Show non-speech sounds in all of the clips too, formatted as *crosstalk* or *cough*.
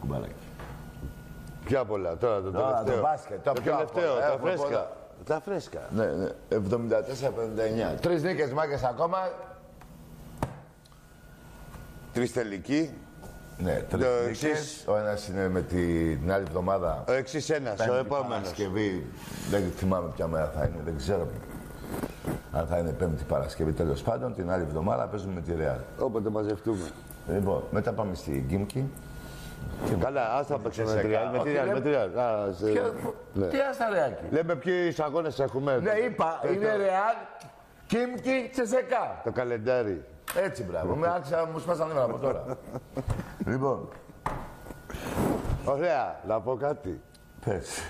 κουμπαλάκι. Ποια πολλά τώρα, το Τώρα το τελευταίο. μπάσκετ, το Το πιο τελευταίο, απ' όλα. τα Έχουμε φρέσκα. πολλά. Τα φρέσκα. Ναι, ναι. 74-59. Τρεις νίκες μάκες ακόμα. Τρεις τελικοί. Ναι, τρεις Το νίκες. εξής. Ο ένας είναι με την, την άλλη εβδομάδα. Ο εξής ένας, ο Πέμπτη επόμενος. Παρασκευή. Δεν θυμάμαι ποια μέρα θα είναι, δεν ξέρω. Αν θα είναι Πέμπτη Παρασκευή, τέλος πάντων, την άλλη εβδομάδα παίζουμε με τη Ρεάλ. Όποτε μαζευτούμε. Λοιπόν, μετά πάμε στη Γκίμκι. Καλά, ας τα παίξουμε με τη Τσεσεκά. Real, Με τη Όχι, Real, λέμε- με τη Real. Α, σε- ναι. Τι ασταρεάκι. Λέμε ποιους αγώνες έχουμε. Ναι, το- είπα, το- είναι το- Ρεάλ, Κίμκι, Τσεσεκά. Το καλεντάρι. Έτσι, μπράβο. Με άρχισα, μου σπάσανε νεύρα από τώρα. *laughs* λοιπόν, Ωραία, να πω κάτι. πες. *laughs*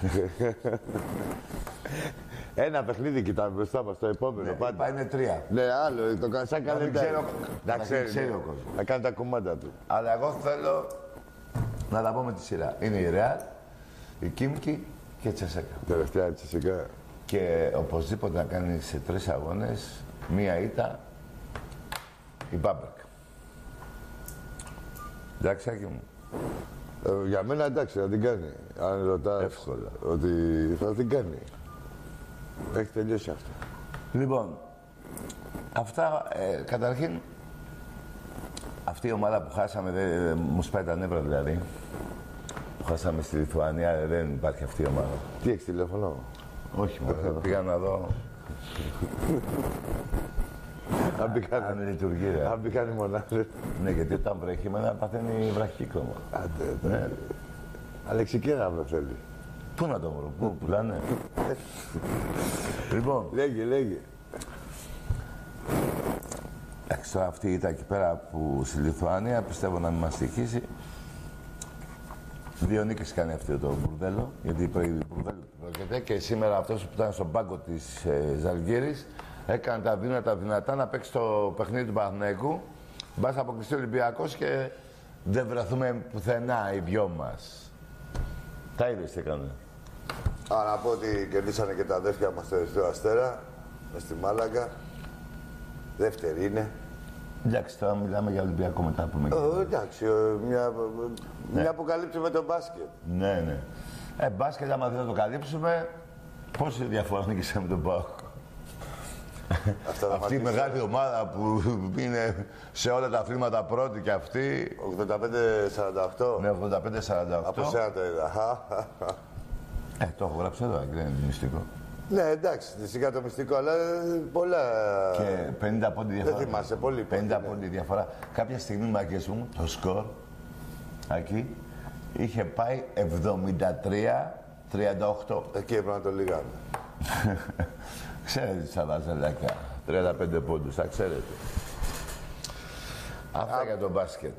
Ένα παιχνίδι κοιτάμε μπροστά μας, το επόμενο Ναι, πάντα. είπα, είναι τρία. Ναι, άλλο, το κα- σαν Να μην καλεντάρι. ξέρω- Να να ξέρει, μην ξέρει ναι. ο κόσμος. Να κάνει τα κομμάτια του. Αλλά εγώ θέλω να τα πω με τη σειρά. Είναι η Ρεάλ, η Κίμκι και η Τσεσέκα. Τελευταία έτσι σιγά. Και οπωσδήποτε να κάνει σε τρεις αγώνες μία ήττα η Μπάμπερκ. Εντάξει, Άκη μου. Ε, για μένα εντάξει, θα την κάνει. Αν ρωτάς Εύκολα. ότι θα την κάνει. Έχει τελειώσει αυτό. Λοιπόν, αυτά ε, καταρχήν αυτή η ομάδα που χάσαμε, δεν, δεν- μου σπάει τα νεύρα δηλαδή. Που χάσαμε στη Λιθουανία, ε, δεν υπάρχει αυτή η ομάδα. Τι έχεις τηλέφωνο; Όχι, μόνο πήγα να δω *laughs* Αν μπει αν κάνει, λειτουργεί. ρε. αν μπει κάνει μονάδες. Ναι, γιατί όταν βρέχει, εμένα παθαίνει βραχικύκλωμα. Άντε, Ναι. Αλεξικέρα με θέλει. Πού να το βρω, πού πουλάνε. *laughs* λοιπόν, Λέγε, λέγε. Εντάξει, τώρα αυτή ήταν εκεί πέρα που στη Λιθουανία πιστεύω να μην μας τυχήσει. Δύο νίκες κάνει αυτό το μπουρδέλο, γιατί προ- μπουρδέλο πρόκειται και σήμερα αυτός που ήταν στον πάγκο της ε, Ζαλγίρης έκανε τα δύνατα δυνατά να παίξει το παιχνίδι του Παναθηναϊκού. Μπας να αποκλειστεί ο Ολυμπιακός και δεν βρεθούμε πουθενά οι δυο μας. Τα είδες τι έκανε. Α, να πω ότι κερδίσανε και τα αδέρφια μας στο Ερυθρό Αστέρα, μες στη Μάλαγκα. Δεύτερη είναι. Εντάξει, τώρα μιλάμε για Ολυμπιακό μετά που με Ε, εντάξει, ε, μια, μια αποκαλύψη με το μπάσκετ. Ναι, ναι. Ε, μπάσκετ, άμα δεν θα το καλύψουμε, πόση διαφορά νίκησε με τον Πάο. Αυτά θα Αυτή η πατήσει. μεγάλη ομάδα που είναι σε όλα τα αθλήματα πρώτη και αυτή. 85-48. Με 85-48. Από σένα το είδα. Ε, το έχω γράψει εδώ, δεν είναι μυστικό. Ναι, εντάξει, φυσικά το μυστικό, αλλά ε, πολλά. Και 50 πόντι διαφορά. θυμάσαι, πολύ 50 πόντι, ναι. πόντι διαφορά. Κάποια στιγμή, μάκες μου, το σκορ, εκεί, είχε πάει 73-38. Εκεί έπρεπε να το λίγαμε. *laughs* Ξέρετε τι θα βάζελακιά. 35 πόντους, τα ξέρετε. Αυτά για το μπάσκετ.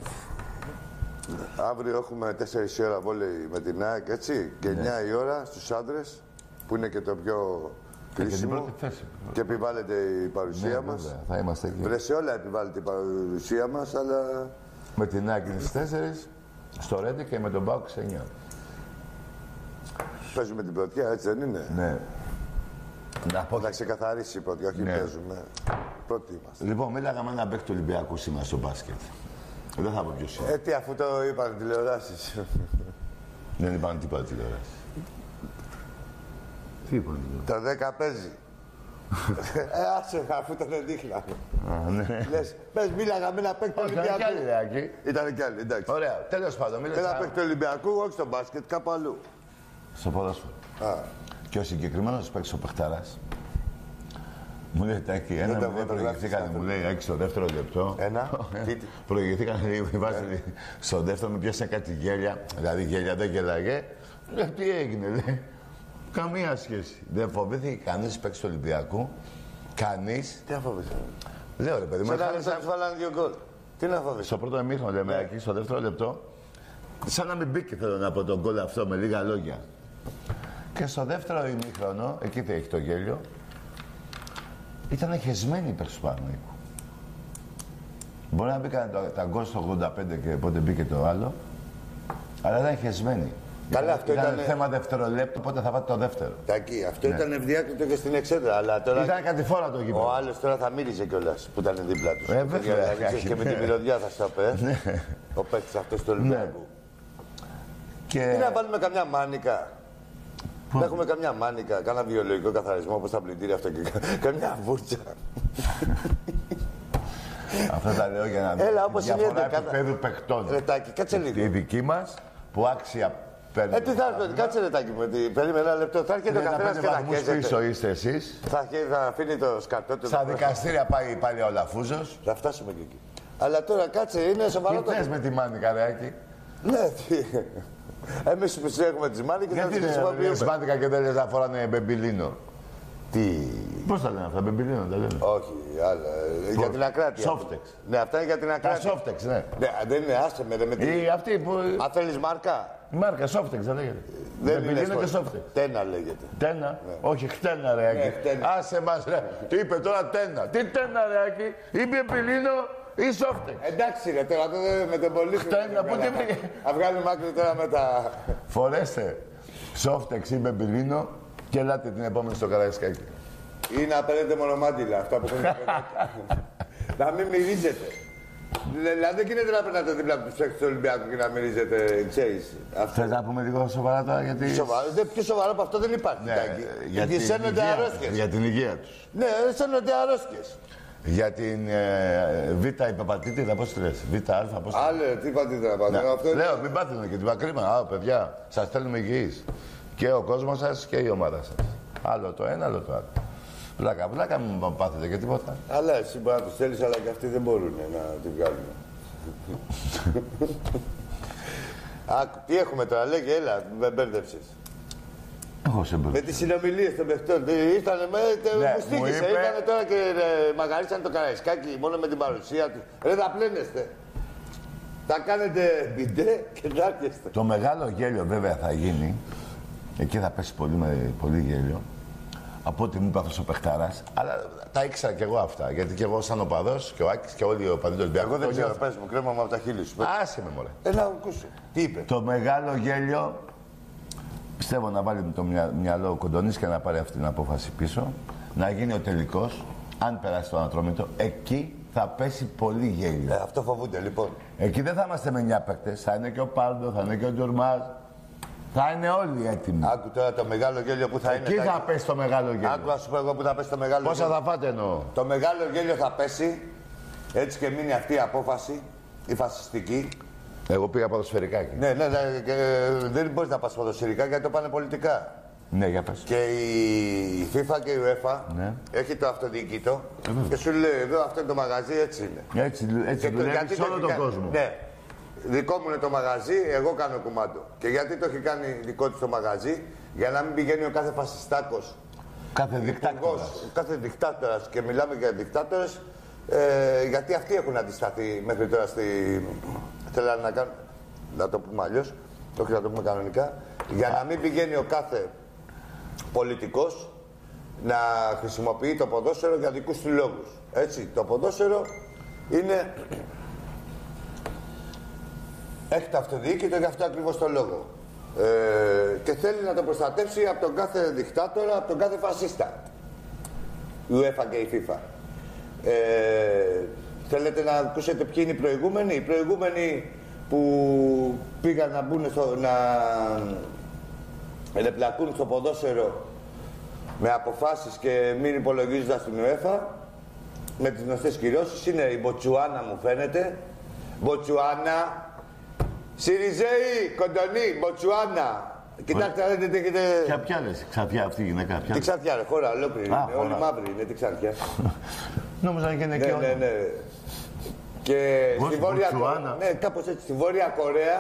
Αύριο έχουμε 4 η ώρα βόλεϊ με την ΑΕΚ, έτσι. Και Ναι. 9 η ώρα στους άντρες, που είναι και το πιο Και την κρίσιμο. πρώτη θέση. Και επιβάλλεται η παρουσία Ναι, μας. βέβαια, Θα είμαστε εκεί. Βρε σε όλα επιβάλλεται η παρουσία μας, αλλά Με την Άκη στις 4, στο Ρέντε και με τον Μπάουκ σε 9. παίζουμε την πρωτιά, έτσι δεν είναι; Ναι. Να πω Θα ξεκαθαρίσει η πρωτιά, όχι Ναι. παίζουμε. Πρώτοι είμαστε. Λοιπόν, μίλαγα με έναν παίκτη του Ολυμπιακού σήμερα στο μπάσκετ. Δεν θα πω ποιος είναι. Ε, τι, αφού το είπαν οι τηλεοράσεις. Δεν είπαν τίποτα τηλεόραση. Τι είπαν τηλεόραση. Το 10 παίζει. ε, άσε, αφού τον εντύχλα. Α, ναι. Λες, πες, μίλαγα με ένα παίκτη του Όχι, ήταν κι Ολυμπιακού. άλλοι, ρε, Άκη. Ήταν κι άλλοι, εντάξει. Ωραία, τέλος πάντων, Ένα μίλησα παίκτη του Ολυμπιακού, όχι στο μπάσκετ, κάπου αλλού. στο ποδόσφαιρο. Α, Και ο συγκεκριμένος παίκτης ο Πεχτάρα μου λέει Τάκη, ένα τα μου λέει φωτογράφεις προηγηθήκανε, μου λέει Άκη στο δεύτερο λεπτό. Ένα, *laughs* τι, τι. Προηγηθήκανε, λέει, βάζει, στο δεύτερο μου πιάσε κάτι γέλια, δηλαδή γέλια δεν γέλαγε. Λέει, τι έγινε, λέει. Καμία σχέση. Δεν φοβήθηκε κανείς παίκτης του Ολυμπιακού; Κανείς; Τι να φοβάσαι. Λέω ρε παιδί μου, Σε ένα έχανε λεπτό σαν- τους βάλανε δύο γκολ. Τι να φοβάσαι. στο πρώτο ημίχρονο λέμε εκεί, στο δεύτερο λεπτό, σαν να μην μπήκε θέλω να πω τον γκολ αυτό με λίγα λόγια. Και στο δεύτερο ημίχρονο, εκεί θα έχει το γέλιο, ήταν χεσμένοι υπέρ του Παναγικού. Μπορεί να μπήκαν τα, τα γκολ στο 85 και πότε μπήκε το άλλο, αλλά ήταν χεσμένοι. Καλά, αυτό ήταν ήτανε- θέμα δευτερολέπτου, πότε θα πάτε το δεύτερο. Τακί, αυτό ήταν ευδιάκριτο και στην εξέδρα, αλλά τώρα... Ήταν κάτι φορά το Ο γήπεδο. άλλος τώρα θα μίλησε κιόλας που ήταν δίπλα τους. Ε, βέβαια. και με την μυρωδιά θα στα πει. Ο παίκτης αυτός του Ολυμπιακού. Και Τι να βάλουμε καμιά μάνικα. Να έχουμε καμιά μάνικα, κάνα βιολογικό καθαρισμό όπως τα πλυντήρια αυτό και κα- καμιά βούρτσα. αυτά τα λέω για να δει Έλα, τη όπως είναι η διαφορά έντεκα. επίπεδου παιχτών. Ρετάκι, κάτσε Η λίγο. δική μας που άξια παίρνει. Ε, τι θα έρθει, κάτσε ρετάκι μου. τι- Περίμενε ένα λεπτό. Θα έρχεται ο καθένας 35 και θα βαθμούς χέζεται. πίσω είστε εσείς. Θα, αρχίσει- θα αφήνει το σκαρτό του. Στα δικαστήρια πάει πάλι ο Λαφούζος. Θα φτάσουμε και εκεί. Αλλά τώρα κάτσε, είναι σοβαρό Τι το. θες με τη μάνικα, ρε Άκη. Ναι, τι. Εμείς που έχουμε τις μάνικες θα Γιατί τις δεν λες χρησιμοποιούμε. μάνικα και δεν λες να φοράνε μπεμπιλίνο; Τι; Πώς τα λένε αυτά, μπεμπιλίνο τα λένε; Όχι, άλλα. ε, Για την ακράτεια. Softex. Ναι, αυτά είναι για την Τα ακράτεια. Softex, ναι. Ναι, δεν είναι, άσε με, ρε, με τη... Ή αυτή που... Αν θέλεις μάρκα, Η μάρκα Softex δεν λέγεται. δεν είναι Μπεμπιλίνο και σπορ. Softex. Τένα λέγεται. Τένα. Όχι, χτένα ρε Άκη. Ναι, χτένα. Άσε μας ρε. Τι είπε τώρα τένα. Τι τένα ρε Άκη. Ή μπεμπιλίνο ή Softex. Εντάξει ρε, τώρα το δεν- με τον πολύ Χτένα, πού τι πήγε; Θα βγάλουμε άκρη τώρα με τα... Φορέστε Softex ή μπεμπιλίνο και ελάτε την επόμενη στο Καραϊσκάκι. Ή να παίρνετε μονομάντιλα, αυτά που έχουν τα παιδάκια. Να μην μυρίζετε. Δηλαδή δεν γίνεται να περνάτε δίπλα από τους παίχτε του Ολυμπιακού και να μυρίζετε, ξέρεις. Αυτό. Θες να πούμε λίγο σοβαρά τώρα γιατί... Σοβαρό. Δεν, πιο σοβαρό από αυτό δεν υπάρχει. Ναι, Τάκη. για Γιατί την σένονται υγεία αρρώστιες. τους, Για την υγεία τους. Ναι, σένονται αρρώστιες. Για την ε, β' υπεπατήτηδα, πώς τη λες. Β' α, πώς τη λες. Άλλο, τι πατήτε να πάτε. Ναι. Αυτό είναι- Λέω, μην πάθετε και την πακρίμα. Α, παιδιά, σας θέλουμε υγιείς. Και ο κόσμος σας και η ομάδα σας. Άλλο το ένα, άλλο το άλλο. Πλάκα, πλάκα, μην πάθετε και τίποτα. Αλλά εσύ μπορεί να τους θέλεις, αλλά και αυτοί δεν μπορούν να τη βγάλουν. *laughs* Άκου, τι έχουμε τώρα, λέγε, έλα, με μπέρδεψες. Εγώ σε Με μπερδεύω. τις συνομιλίες των παιχτών. Ε, Ήρθανε με. τε- Ναι, μου στήχησε. μου είπε- Ήρθανε τώρα και ε, μαγαρίσαν το καραϊσκάκι μόνο με την παρουσία τους. Ρε, θα πλένεστε. Θα κάνετε μπιντέ και θα έρχεστε. Το μεγάλο γέλιο βέβαια θα γίνει. Εκεί θα πέσει πολύ, με, πολύ γέλιο. Από ό,τι μου είπε αυτός ο παιχταράς. Αλλά τα ήξερα κι εγώ αυτά. Γιατί κι εγώ σαν οπαδός και ο Άκης και όλοι οι οπαδοί του Ολυμπιακού. Εγώ δεν το ξέρω, νιώθω. πες μου, κρέμα μου από τα χείλη σου. Άσε με μωρέ. Έλα, ακούσω. Τι είπε; Το μεγάλο γέλιο πιστεύω να βάλει το μυα- μυαλό ο Κοντονής και να πάρει αυτή την απόφαση πίσω. Να γίνει ο τελικός. Αν περάσει το ανατρόμητο, εκεί θα πέσει πολύ γέλιο. Ε, αυτό φοβούνται, λοιπόν. Εκεί δεν θα είμαστε με 9 παίκτες. Θα είναι και ο Πάρντο, θα είναι και ο Ντορμάζ. Θα είναι όλοι έτοιμοι. Άκου τώρα το μεγάλο γέλιο που θα είναι. Εκεί Τάκη. θα πέσει το μεγάλο Άκου γέλιο. να σου πω εγώ που θα πέσει το μεγάλο Πόσα γέλιο. θα φάτε εννοώ. Το μεγάλο γέλιο θα πέσει. Έτσι και μείνει αυτή η απόφαση, η φασιστική. Εγώ πήγα ποδοσφαιρικά εκεί. Ναι, ναι, ναι και, ε, δεν μπορείς να πας ποδοσφαιρικά γιατί το πάνε πολιτικά. Ναι, για πες. Και η FIFA και η UEFA Ναι. έχει το αυτοδιοικητό και σου λέει εδώ αυτό είναι το μαγαζί, έτσι είναι. Έτσι, έτσι Και το- δουλεύει γιατί σε το όλο έχει τον κάνει- κόσμο. Ναι. Δικό μου είναι το μαγαζί, εγώ κάνω κουμάντο. Και γιατί το έχει κάνει δικό του το μαγαζί, για να μην πηγαίνει ο κάθε φασιστάκος Κάθε δικτάκτορας. υπουργός, κάθε δικτάτορας και μιλάμε για δικτάτορες ε, γιατί αυτοί έχουν αντισταθεί μέχρι τώρα στη... Θέλανε να κάνουν, να το πούμε αλλιώς, όχι να το πούμε κανονικά, για να μην πηγαίνει ο κάθε πολιτικός να χρησιμοποιεί το ποδόσφαιρο για δικούς του λόγους. Έτσι, το ποδόσφαιρο είναι... Έχει το αυτοδιοίκητο για αυτό ακριβώς το λόγο. Ε, και θέλει να το προστατεύσει από τον κάθε δικτάτορα, από τον κάθε φασίστα. Η UEFA και η FIFA. Ε, θέλετε να ακούσετε ποιοι είναι οι προηγούμενοι; Οι προηγούμενοι που πήγαν να μπουν στο, να ελεπλακούν στο ποδόσφαιρο με αποφάσεις και μην υπολογίζοντας την UEFA με τις γνωστές κυρώσεις είναι η Μποτσουάνα μου φαίνεται. Μποτσουάνα. Σιριζέη, κοντονή, Μποτσουάνα. Κοιτάξτε, να δείτε τι έχετε... Ποια πια λες, ξαφιά αυτή η γυναίκα, ποια Τι λες; ξαφιά, ρε, χώρα ολόκληρη. Α, είναι. Όλοι χώρα. μαύροι είναι, τι ξαφιά. *laughs* Νόμιζα και είναι ναι, και ναι, ναι. Και Πώς, στη Βόρεια Μποτσουάνα; Κορέα. Ναι, κάπως έτσι. Στη Βόρεια Κορέα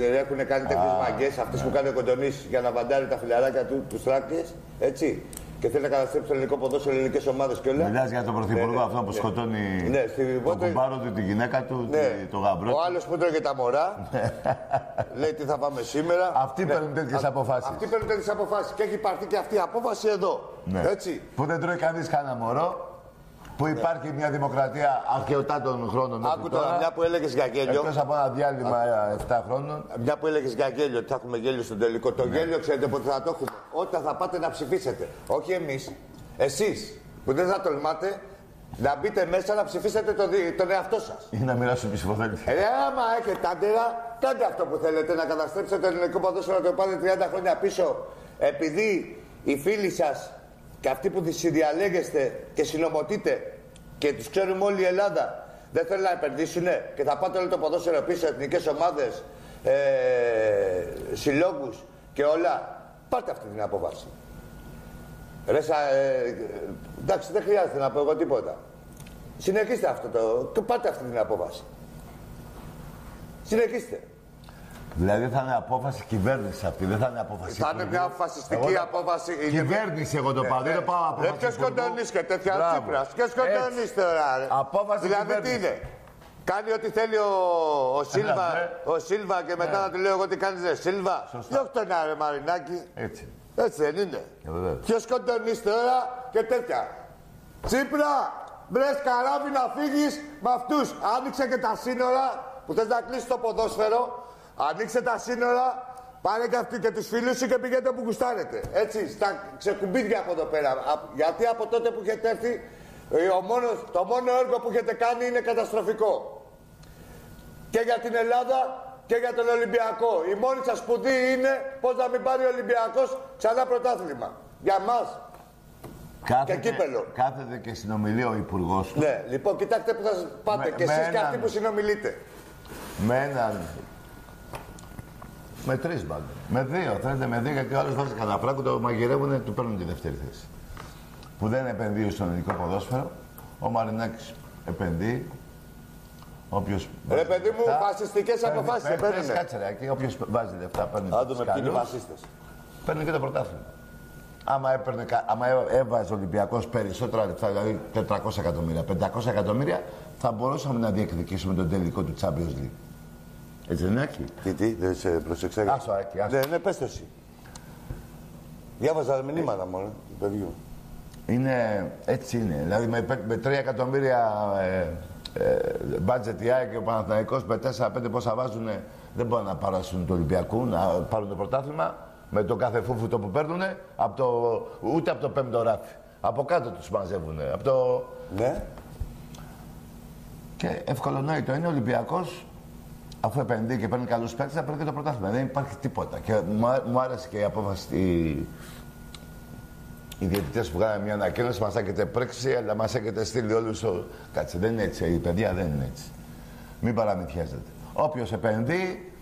ε, έχουν κάνει τέτοιες μαγκέ, αυτές που κάνει ο Κοντονής για να βαντάρει τα φιλαράκια του, τους θράκε. Έτσι. Και θέλει να καταστρέψει το ελληνικό ποδόσφαιρο, ελληνικές ομάδες και όλα. Μιλάς για τον πρωθυπουργό Ναι, ναι, αυτό που ναι. σκοτώνει Ναι, στη τον Βόρεια- κουμπάρο του, τη γυναίκα του, Ναι. τη- το γαμπρό Ο του. άλλος που τρώγε τα μωρά. *laughs* λέει τι θα πάμε σήμερα. Αυτοί παίρνουν τέτοιες Α- αποφάσεις. Αυτοί παίρνουν τέτοιες αποφάσεις. Και έχει πάρθει και αυτή η απόφαση εδώ. Ναι. Έτσι. Που δεν τρώει κανείς κανένα μωρό, που υπάρχει μια δημοκρατία αρχαιοτά των χρόνων μέχρι Άκου τώρα, μια που έλεγες για γέλιο. Εκτός από ένα διάλειμμα 7 χρόνων. Μια που έλεγες για γέλιο, ότι θα έχουμε γέλιο στον τελικό. Το γέλιο ξέρετε πότε θα το έχουμε. Όταν θα πάτε να ψηφίσετε. Όχι εμείς. Εσείς που δεν θα τολμάτε να μπείτε μέσα να ψηφίσετε τον, δι- τον εαυτό σας. Ή να μοιράσουν ψηφοδέλτια. Ε, άμα έχετε άντερα, κάντε αυτό που θέλετε, να καταστρέψετε το ελληνικό ποδόσφαιρο να το πάτε 30 χρόνια πίσω, επειδή οι φίλοι σας και αυτοί που συνδιαλέγεστε και συνομωτείτε και τους ξέρουμε όλη η Ελλάδα, δεν θέλουν να επενδύσουν και θα πάτε όλο το ποδόσφαιρο πίσω, εθνικές ομάδες, ε, συλλόγους και όλα. Πάρτε αυτή την απόφαση. Ρε, σα, ε, εντάξει, δεν χρειάζεται να πω εγώ τίποτα. Συνεχίστε αυτό το. το πάρτε αυτή την απόφαση. Συνεχίστε. Δηλαδή θα είναι απόφαση κυβέρνησης αυτή, δεν θα είναι απόφαση. Θα είναι μια αποφασιστική Εγώ τα- απόφαση. Κυβέρνηση εγώ το πάω, δεν το πάω Ρε, απόφαση. ποιο υπουργού. σκοτώνεις και τέτοια Μπράβο. Τσίπρας. Ποιο σκοτώνεις Έτσι. τώρα, ρε. Απόφαση Δηλαδή τι κυβέρνησης. είναι; Κάνει ό,τι θέλει ο, ο Σίλβα, ναι. ο Σίλβα και μετά Ναι. να του λέω εγώ τι κάνεις ρε Σίλβα. Σωστά. Διώχ' τον άρε Μαρινάκη. Έτσι. Έτσι δεν είναι. Ε, βεβαίως. Ποιος σκοτώνεις τώρα και τέτοια. Τσίπρα, μπρες καράβι να φύγεις με αυτούς. Άνοιξε και τα σύνορα που θες να κλείσεις το ποδόσφαιρο. Ανοίξε τα σύνορα, πάρε και αυτοί και τους φίλους σου και πηγαίνετε όπου γουστάρετε. Έτσι, στα ξεκουμπίδια από εδώ πέρα. Α- γιατί από τότε που έχετε έρθει, ε, ο μόνος, το μόνο έργο που έχετε κάνει είναι καταστροφικό. Και για την Ελλάδα και για τον Ολυμπιακό. Η μόνη σας σπουδή είναι πώς να μην πάρει ο Ολυμπιακός ξανά πρωτάθλημα. Για μας. Κάθεται, κύπελο. κάθεται και συνομιλεί ο υπουργός του Ναι, λοιπόν, κοιτάξτε που θα σας πάτε Με- και με εσείς και έναν- αυτοί που συνομιλείτε. με έναν. Με τρεις μπάντε. Με δύο. Θέλετε με δύο γιατί ο άλλος βάζει κανένα φράγκο, το μαγειρεύουν, του παίρνουν τη δεύτερη θέση. Που δεν επενδύει στο ελληνικό ποδόσφαιρο. Ο Μαρινάκης επενδύει. Όποιο. Ρε παιδί μου, φασιστικές αποφάσεις δεν παίρνουνε. Κάτσε ρε, και όποιος βάζει λεφτά παίρνει. Αν τους δούμε ποιοι είναι οι καλούς, φασίστες; Παίρνει και το πρωτάθλημα. Άμα, έπαιρνε, κα- άμα έ- έβαζε ο Ολυμπιακός περισσότερα λεφτά, δηλαδή 400 εκατομμύρια, 500 εκατομμύρια, θα μπορούσαμε να διεκδικήσουμε τον τελικό του Champions League. Έτσι δεν είναι, Άκη; Τι, τι, δεν σε προσεξέ. Άσο, Άκη, άσο. Ναι, ναι, πες το εσύ. Διάβαζα μηνύματα μόνο του παιδιού. Είναι, έτσι είναι. Δηλαδή με, πε- με 3 εκατομμύρια ε, ε, budget η ΑΕΚ και ο Παναθηναϊκός με 4-5 πόσα βάζουν, δεν μπορούν να παράσουν του Ολυμπιακού, να πάρουν το πρωτάθλημα με το κάθε φούφουτο που παίρνουν, από το, ούτε από το πέμπτο ράφι. Από κάτω τους μαζεύουν. Από το... Ναι. Και ευκολονόητο είναι ο Ολυμπιακός, αφού επενδύει και παίρνει καλούς παίκτες, να παίρνει και το πρωτάθλημα. Δεν υπάρχει τίποτα. Και μου, α- μου άρεσε και η απόφαση. Η, οι διαιτητές που κάνανε μια ανακοίνωση, μας έχετε πρέξει, αλλά μας έχετε στείλει όλους. Στο... Κάτσε, δεν είναι έτσι. Η παιδιά δεν είναι έτσι. Μην παραμυθιάζετε. Όποιος επενδύει,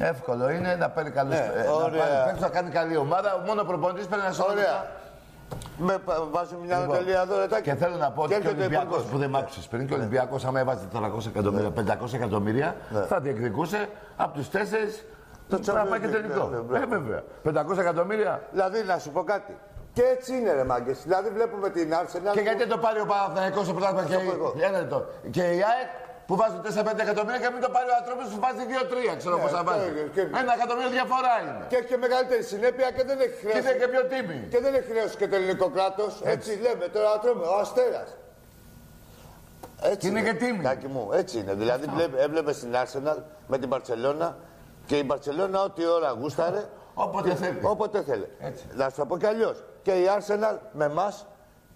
εύκολο είναι να παίρνει καλού Ναι, παίκτε. Να ωραία. πάρει παίκτες, να κάνει καλή ομάδα. Μόνος ο προπονητής παίρνει ένα σώμα. Ωραία. Με πα- βάζω μια Λοιπόν, τελεία εδώ, ρετάκι. Και θέλω να πω ότι Και και ο έρχεται ο Ολυμπιακός υπουργός. που δεν μ' άκουσες πριν, και ο Ολυμπιακός, άμα έβαζε 400 εκατομμύρια, 500 εκατομμύρια, θα διεκδικούσε από τους τέσσερις Το να πάει και Champions League, τελικό. ναι, ναι, Ε, βέβαια. 500 εκατομμύρια. Δηλαδή, να σου πω κάτι. Και έτσι είναι, ρε μάγκες. Δηλαδή, βλέπουμε την Arsenal. Και γιατί δεν το πάρει ο Παναθηναϊκός στο πρωτάθλημα και, πω εγώ. ένα λεπτό. και η ΑΕΚ που βάζει 4-5 εκατομμύρια και μην το πάρει ο άνθρωπος που βάζει 2-3, ξέρω Ναι, πόσα και- βάζει. και- Ένα εκατομμύριο διαφορά είναι. Και έχει και μεγαλύτερη συνέπεια και δεν έχει Και είναι χρέωση. και πιο τίμη. Και δεν έχει χρέωση και το ελληνικό κράτος. Έτσι. λέμε τώρα να τρώμε. Ο αστέρας. Έτσι Και είναι και τίμη. Τάκη μου, έτσι είναι. Δηλαδή βλέπ- έβλεπε την Arsenal με την Παρσελώνα και η Παρσελώνα ό,τι ώρα γούσταρε. Όποτε θέλει. Όποτε θέλει. Έτσι. Να σου το πω κι αλλιώς. Και η Arsenal με εμά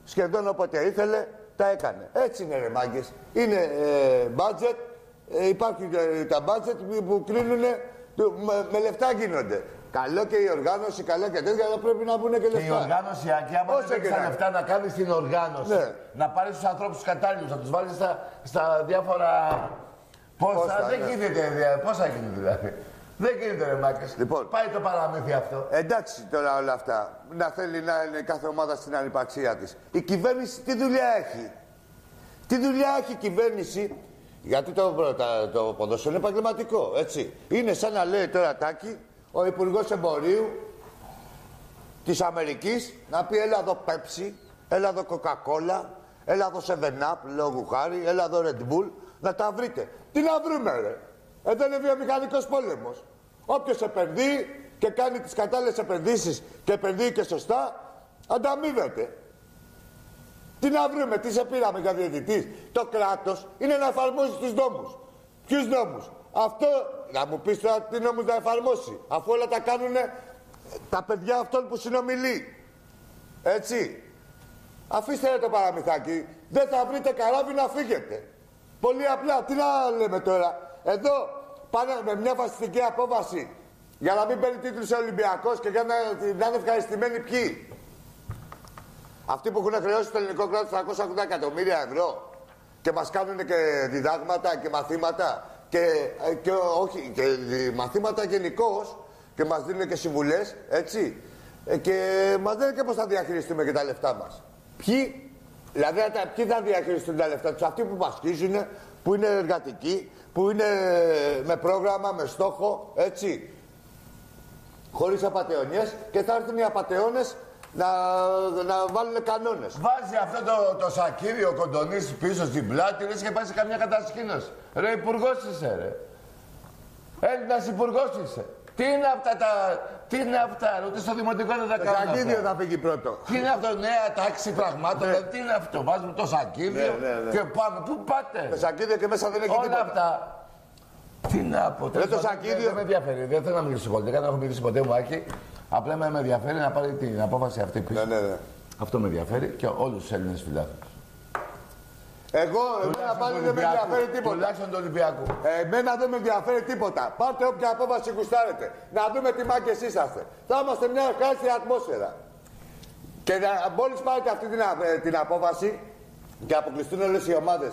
σχεδόν όποτε ήθελε τα έκανε. Έτσι είναι ρε μάγκες. Είναι ε, budget. Ε, υπάρχουν και τα budget που- που κρίνουν με, με λεφτά γίνονται. Καλό και η οργάνωση, καλό και τέτοια, αλλά πρέπει να μπουν και λεφτά. Και η οργάνωση, Ακή, άμα Όσο δεν έχεις και τα να λεφτά να κάνεις την οργάνωση, Ναι. να πάρεις τους ανθρώπους κατάλληλους, να τους βάλεις στα, στα διάφορα... Πόσα, Πόσα, δεν ναι. γίνεται, δια- πόσα γίνεται δηλαδή. Δεν γίνεται ρε Μάκες. Λοιπόν. Πάει το παραμύθι αυτό. Εντάξει τώρα όλα αυτά. Να θέλει να είναι κάθε ομάδα στην ανυπαρξία της. Η κυβέρνηση τι δουλειά έχει; Τι δουλειά έχει η κυβέρνηση; Γιατί το, το, το ποδόσφαιρο είναι επαγγελματικό, έτσι. Είναι σαν να λέει τώρα Τάκη, ο Υπουργός Εμπορίου της Αμερικής να πει έλα εδώ Pepsi, έλα εδώ Coca-Cola, έλα εδώ 7-Up, λόγου χάρη, έλα εδώ Red Bull, να τα βρείτε. Τι να βρούμε ρε. Εδώ είναι βιομηχανικός πόλεμος. Όποιος επενδύει και κάνει τις κατάλληλες επενδύσεις και επενδύει και σωστά, ανταμείβεται. Τι να βρούμε, τι σε πήραμε για διαιτητής. Το κράτος είναι να εφαρμόσει τους νόμους. Ποιους νόμους; Αυτό, να μου πεις τώρα τι νόμους να εφαρμόσει. Αφού όλα τα κάνουν τα παιδιά αυτών που συνομιλεί. Έτσι. Αφήστε ρε το παραμυθάκι. Δεν θα βρείτε καράβι να φύγετε. Πολύ απλά. Τι να λέμε τώρα; Εδώ πάνε με μια φασιστική απόβαση για να μην παίρνει τίτλους ο Ολυμπιακός και για να, να είναι ευχαριστημένοι ποιοι. Αυτοί που έχουν χρεώσει το ελληνικό κράτος 380 εκατομμύρια ευρώ και μας κάνουν και διδάγματα και μαθήματα και, ε, και, όχι, και μαθήματα γενικώς και μας δίνουν και συμβουλές, έτσι. Ε, και μας λένε και πώς θα διαχειριστούμε και τα λεφτά μας. Ποιοι, δηλαδή τα, ποιοι θα διαχειριστούν τα λεφτά τους, αυτοί που πασχίζουν, που είναι εργατικοί, που είναι με πρόγραμμα, με στόχο, έτσι. Χωρίς απαταιωνιές και θα έρθουν οι απαταιώνες να, να βάλουν κανόνες. Βάζει αυτό το, το σακίδι ο κοντονής πίσω στην πλάτη, λες και πάει σε καμιά κατασκήνωση. Ρε υπουργός είσαι ρε. Έλληνας υπουργός είσαι. Τι είναι αυτά τα... Τι είναι αυτά, ούτε στο δημοτικό δεν τα Το κάνουν σακίδιο αυτά. θα φύγει πρώτο. Τι είναι αυτό, νέα τάξη πραγμάτων, δηλαδή, τι είναι αυτό. Βάζουμε το σακίδιο Ναι, ναι, ναι. και πάμε. Πού πάτε; Το σακίδιο και μέσα δεν έχει Όλα τίποτα. αυτά. Τι να πω. τέλος το πάντων, σακίδιο. Δεν με ενδιαφέρει. Δεν θέλω να μιλήσω πολιτικά, δεν έχω μιλήσει ποτέ μου, Άκη. Απλά με με ενδιαφέρει να πάρει την απόφαση αυτή πίσω. Ναι, ναι, ναι. Αυτό με ενδιαφέρει και όλους τους Έλληνες φιλάθλους. Εγώ, εμένα πάλι δεν με ενδιαφέρει τίποτα. Τουλάχιστον του Ολυμπιακού. Εμένα δεν με ενδιαφέρει τίποτα. Πάρτε όποια απόφαση γουστάρετε. Να δούμε τι μάγκες είσαστε. Θα είμαστε μια ευχάριστη ατμόσφαιρα. Και μόλις πάρετε αυτή την, α- ε, την απόφαση και αποκλειστούν όλες οι ομάδες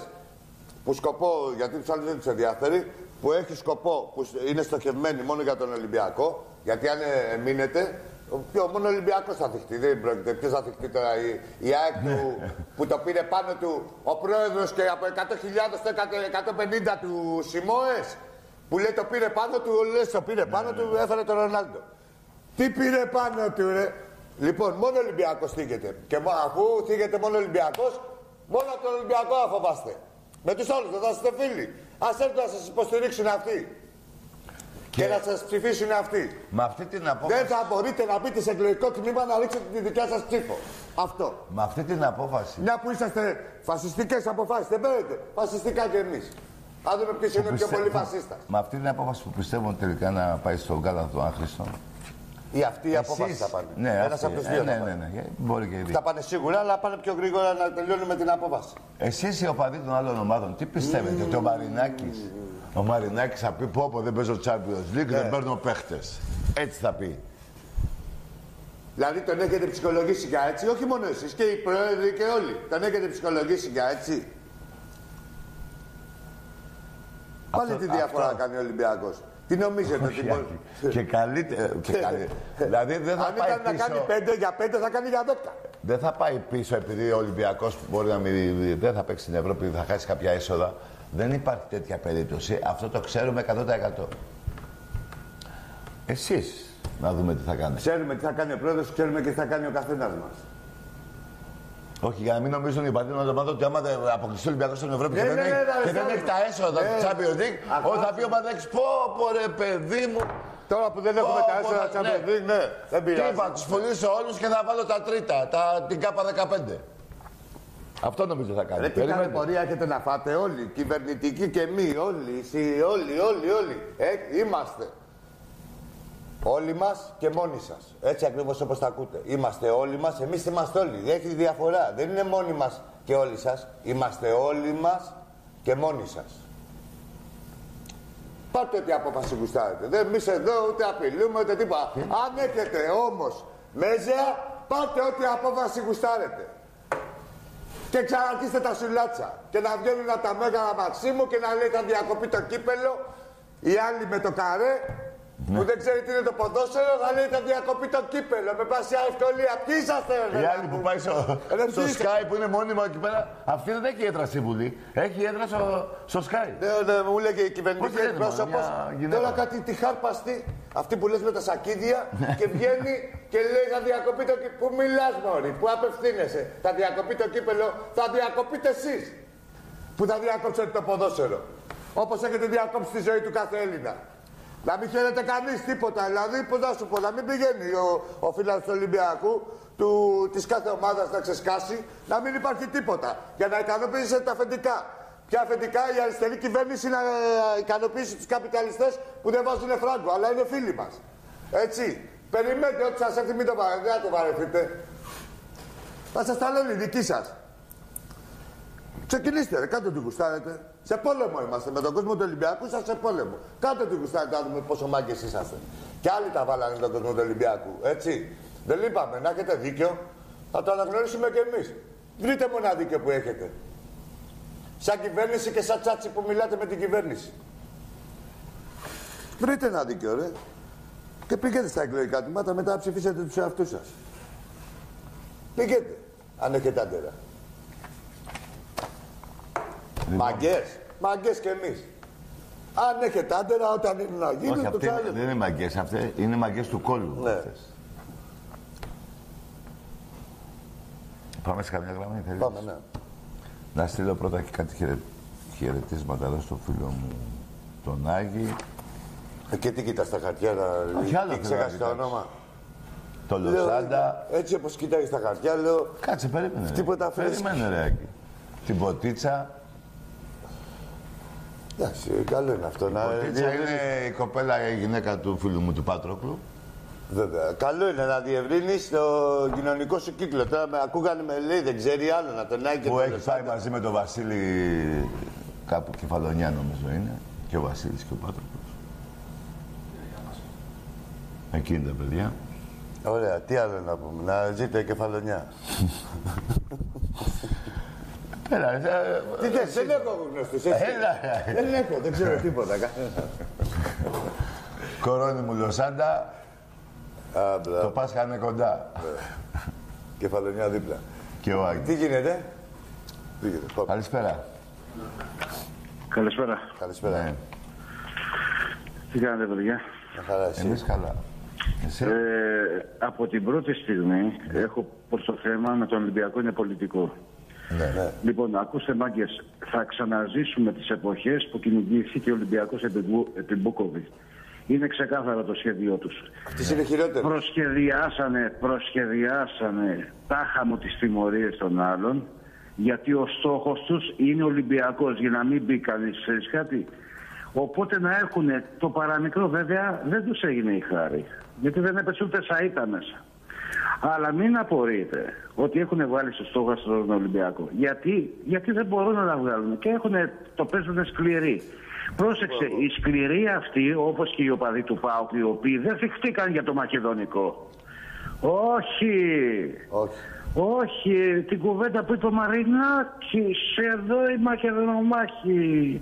που σκοπό, γιατί τους άλλους δεν τους ενδιαφέρει, που έχει σκοπό, που σ- είναι στοχευμένοι μόνο για τον Ολυμπιακό, γιατί αν ε, μείνετε, ο πιο, μόνο ο Ολυμπιακός θα θυχτεί. Δεν πρόκειται. Ποιος θα θυχτεί τώρα, η, η ΑΕΚ του, που το πήρε πάνω του; Ο πρόεδρος και από 100.000 στο 150 του Σιμόε, που λέει το πήρε πάνω του, λες το πήρε πάνω του, έφερε τον Ρονάλντο. Τι πήρε πάνω του, ρε; Λοιπόν, μόνο ο Ολυμπιακός θίγεται. Και μο- αφού θίγεται μόνο ο Ολυμπιακός, μόνο από τον Ολυμπιακό θα φοβάστε. Με τους άλλους δεν θα είστε φίλοι. Α έρθουν να σας υποστηρίξουν αυτοί. Και, να σας ψηφίσουν αυτοί. Με αυτή την απόφαση. Δεν θα μπορείτε να μπείτε σε εκλογικό τμήμα να ρίξετε τη δικιά σας ψήφο. Αυτό. Με αυτή την απόφαση. Μια που είσαστε φασιστικές αποφάσεις, δεν παίρνετε. Φασιστικά κι εμείς. Αν δούμε ποιος είναι ο πιο Πιστε- πολύ φασίστας. Με αυτή την απόφαση που πιστεύω τελικά να πάει στον κάλαθο του άχρηστο. Ή αυτή η απόφαση Εσείς- θα πάνε. Ναι, Ένας αυτή- από τους ε, δύο. ναι, θα ναι, πάνε. ναι, Μπορεί και οι δύο. Θα πάνε σίγουρα, αλλά πάνε πιο γρήγορα να τελειώνουμε την απόφαση. Εσείς οι οπαδοί των άλλων ομάδων, τι πιστεύετε, ότι ο Μαρινάκης, ο Μαρινάκης θα πει πω πω δεν παίζω Champions League, Ναι. δεν παίρνω παίχτες. Έτσι θα πει. Δηλαδή τον έχετε ψυχολογήσει για έτσι, όχι μόνο εσείς και οι πρόεδροι και όλοι. Τον έχετε ψυχολογήσει για έτσι. Πάλι Αυτό- τι διαφορά αυτό. κάνει ο Ολυμπιακός. Τι νομίζετε ότι μπορεί. και καλύτερα. Και καλύ- δηλαδή δεν θα Αν πάει ήταν να κάνει πίσω. πέντε για πέντε, θα κάνει για δέκα. Δεν θα πάει πίσω επειδή ο Ολυμπιακός μπορεί να μην, δεν θα παίξει στην Ευρώπη, θα χάσει κάποια έσοδα. Δεν υπάρχει τέτοια περίπτωση. Αυτό το ξέρουμε 100%. Εσείς να δούμε τι θα κάνετε. Ξέρουμε τι θα κάνει ο πρόεδρος, ξέρουμε και τι θα κάνει ο καθένας μας. Όχι, για να μην νομίζουν οι παντοί των ομάδων ότι άμα δεν αποκλειστεί ο Ολυμπιακός στην Ευρώπη Ναι, και, ναι, δεν, ναι, έχει, ναι, και ναι, δεν ναι. έχει τα έσοδα Ναι. του Champions League, Αυτό- ότι θα πει ο Παντέκης, πω, πω ρε παιδί μου, Τώρα που δεν έχουμε Πω, τα πω, έσοδα ναι. της Champions League, ναι, δεν τι πειράζει. είπα, τους πουλήσω όλους και θα βάλω τα τρίτα, τα, την ΚΑΠΑ 15. Αυτό νομίζω θα κάνει. Ρε τι Περιμένετε. πορεία έχετε να φάτε όλοι, κυβερνητικοί και εμείς, όλοι, εσύ, όλοι, όλοι, όλοι. Ε, είμαστε. Όλοι μας και μόνοι σας. Έτσι ακριβώς όπως τα ακούτε. Είμαστε όλοι μας, εμείς είμαστε όλοι. Έχει διαφορά. Δεν είναι μόνοι μας και όλοι σας. Είμαστε όλοι μας και μόνοι σας. Πάρτε ό,τι απόφαση γουστάρετε. Δεν εμείς εδώ ούτε απειλούμε ούτε τίποτα. Αν έχετε όμως μέζεα, πάρτε ό,τι απόφαση γουστάρετε. Και ξαναρχίστε τα σουλάτσα. Και να βγαίνουν από τα μέγαρα Μαξίμου και να λέει θα διακοπεί το κύπελο. Οι άλλοι με το καρέ που δεν ξέρει τι είναι το ποδόσφαιρο θα λέει θα διακοπεί το κύπελο. Με πάση ευκολία. Ποιοι είσαστε, ρε. Οι άλλοι που πάει στο, Ρε, στο ποιοι είστε. Sky που είναι μόνιμα εκεί πέρα, αυτή δεν έχει έδρα στη Βουλή. Έχει έδρα στο, στο Sky. Ναι, ναι, μου λέγε η Πώς κυβερνητική τη λένε, εκπρόσωπος. μάλλον, μια γυναίκα. Τώρα κάτι τη χάρπαστη, αυτή που λες με τα σακίδια και βγαίνει και λέει θα διακοπεί το κύπελο. Πού μιλάς, Μωρή, πού απευθύνεσαι; Θα διακοπεί το κύπελο, θα διακοπείτε εσείς. Που θα διακόψετε το ποδόσφαιρο. Όπως έχετε διακόψει τη ζωή του κάθε Έλληνα. Να μην χαίρεται κανείς τίποτα. Δηλαδή, πώς να σου πω, να μην πηγαίνει ο, ο φίλος του Ολυμπιακού του, της κάθε ομάδας να ξεσκάσει, να μην υπάρχει τίποτα. Για να ικανοποιήσει τα αφεντικά. Ποια αφεντικά η αριστερή κυβέρνηση να ε, ικανοποιήσει τους καπιταλιστές που δεν βάζουν φράγκο, αλλά είναι φίλοι μας. Έτσι. Περιμένετε ότι σας έρθει, μην το βαρεθείτε, δεν θα το βαρεθείτε. Θα σας τα λένε οι δικοί σας. Ξεκινήστε ρε, κάντε ό,τι γουστάρετε. Σε πόλεμο είμαστε. Με τον κόσμο του Ολυμπιακού είσαστε σε πόλεμο. Κάντε του γουστάρι να δούμε πόσο μάγκες είσαστε. Και άλλοι τα βάλανε τον κόσμο του Ολυμπιακού. Έτσι. Δεν είπαμε να έχετε δίκιο. Θα το αναγνωρίσουμε κι εμείς. Βρείτε μου ένα δίκιο που έχετε. Σαν κυβέρνηση και σαν τσάτσι που μιλάτε με την κυβέρνηση. Βρείτε ένα δίκιο, ρε. Και πήγαινε στα εκλογικά τμήματα, μετά ψηφίσετε τους εαυτούς σας. Πήγαινε, αν έχετε άντερα. Λοιπόν. Μαγκές. Μαγκές κι εμείς. Αν έχετε άντερα, όταν είναι να γίνει, Όχι, το αυτοί τσάγιο. δεν είναι μαγκές. Αυτές είναι μαγκές του κόλλου. Ναι. αυτές. Πάμε σε καμιά γραμμή, θέλεις; Πάμε, ναι. Να στείλω πρώτα και κάτι χαιρε... χαιρετίσματα εδώ στο φίλο μου τον Άγη. Ε, Και τι κοιτάς τα χαρτιά, να... Όχι, άλλο τι θέλω να ξέχασες το κοιτάξω. όνομα; Το Λέω, Λοσάντα. Έτσι όπως κοιτάγεις τα χαρτιά, λέω, Κάτσε, περίμενε. ρε. Τίποτα φρέσκο. Περίμενε, ρε Άκη. Την ποτίτσα. Εντάξει, καλό είναι αυτό. Να... Ποτίτσα είναι η κοπέλα, η γυναίκα του φίλου μου του Πάτροκλου. Βέβαια. Καλό είναι να διευρύνεις το κοινωνικό σου κύκλο. Τώρα με ακούγανε με λέει, δεν ξέρει άλλο να τον άγγει και Που τον έχει Λοσάντα. πάει μαζί με τον Βασίλη κάπου κεφαλονιά νομίζω είναι. Και ο Βασίλης και ο Πάτροκλος. Εκεί είναι τα παιδιά. Ωραία, τι άλλο να πούμε. Να ζείτε κεφαλονιά. *laughs* Έλα, ε, Τι θες, δεν έχω γνωστούς, έτσι. Έλα, ρε. Δεν έχω, δεν ξέρω τίποτα. Κορώνη μου Λοσάντα, Α, το μπράβο. Πάσχα είναι κοντά. Κεφαλονιά δίπλα. Και ο Άγγι. Τι γίνεται; Τι γίνεται. Πάμε. Καλησπέρα. Καλησπέρα. Καλησπέρα. Ναι. Τι κάνετε, παιδιά; Μια χαράς εσύ. Εμείς καλά. Εσύ; Ε, από την πρώτη στιγμή έχω προς το θέμα με τον Ολυμπιακό είναι πολιτικό. Ναι. Ναι. Λοιπόν, ακούστε μάγκες, θα ξαναζήσουμε τις εποχές που κυνηγήθηκε ο Ολυμπιακός επί, Μπου- επί Μπούκοβι. Είναι ξεκάθαρο το σχέδιό τους. Τι είναι χειρότερο. Προσχεδιάσανε, προσχεδιάσανε τάχα μου τις τιμωρίες των άλλων γιατί ο στόχος τους είναι Ολυμπιακός για να μην μπει κανείς ξέρεις κάτι. Οπότε να έχουν το παραμικρό βέβαια δεν τους έγινε η χάρη γιατί δεν έπεσε ούτε σαΐτα μέσα. Αλλά μην απορείτε ότι έχουν βάλει στο στόχο στον Ολυμπιακό. Γιατί, γιατί δεν μπορούν να τα βγάλουν και έχουν, το παίζουν σκληροί. Πρόσεξε, οι σκληροί αυτοί, όπως και οι οπαδοί του ΠΑΟΚ, οι οποίοι δεν θυχτήκαν για το μακεδονικό. Όχι, Όχι. όχι, την κουβέντα που είπε ο Μαρινάκης, εδώ η Μακεδονομάχη.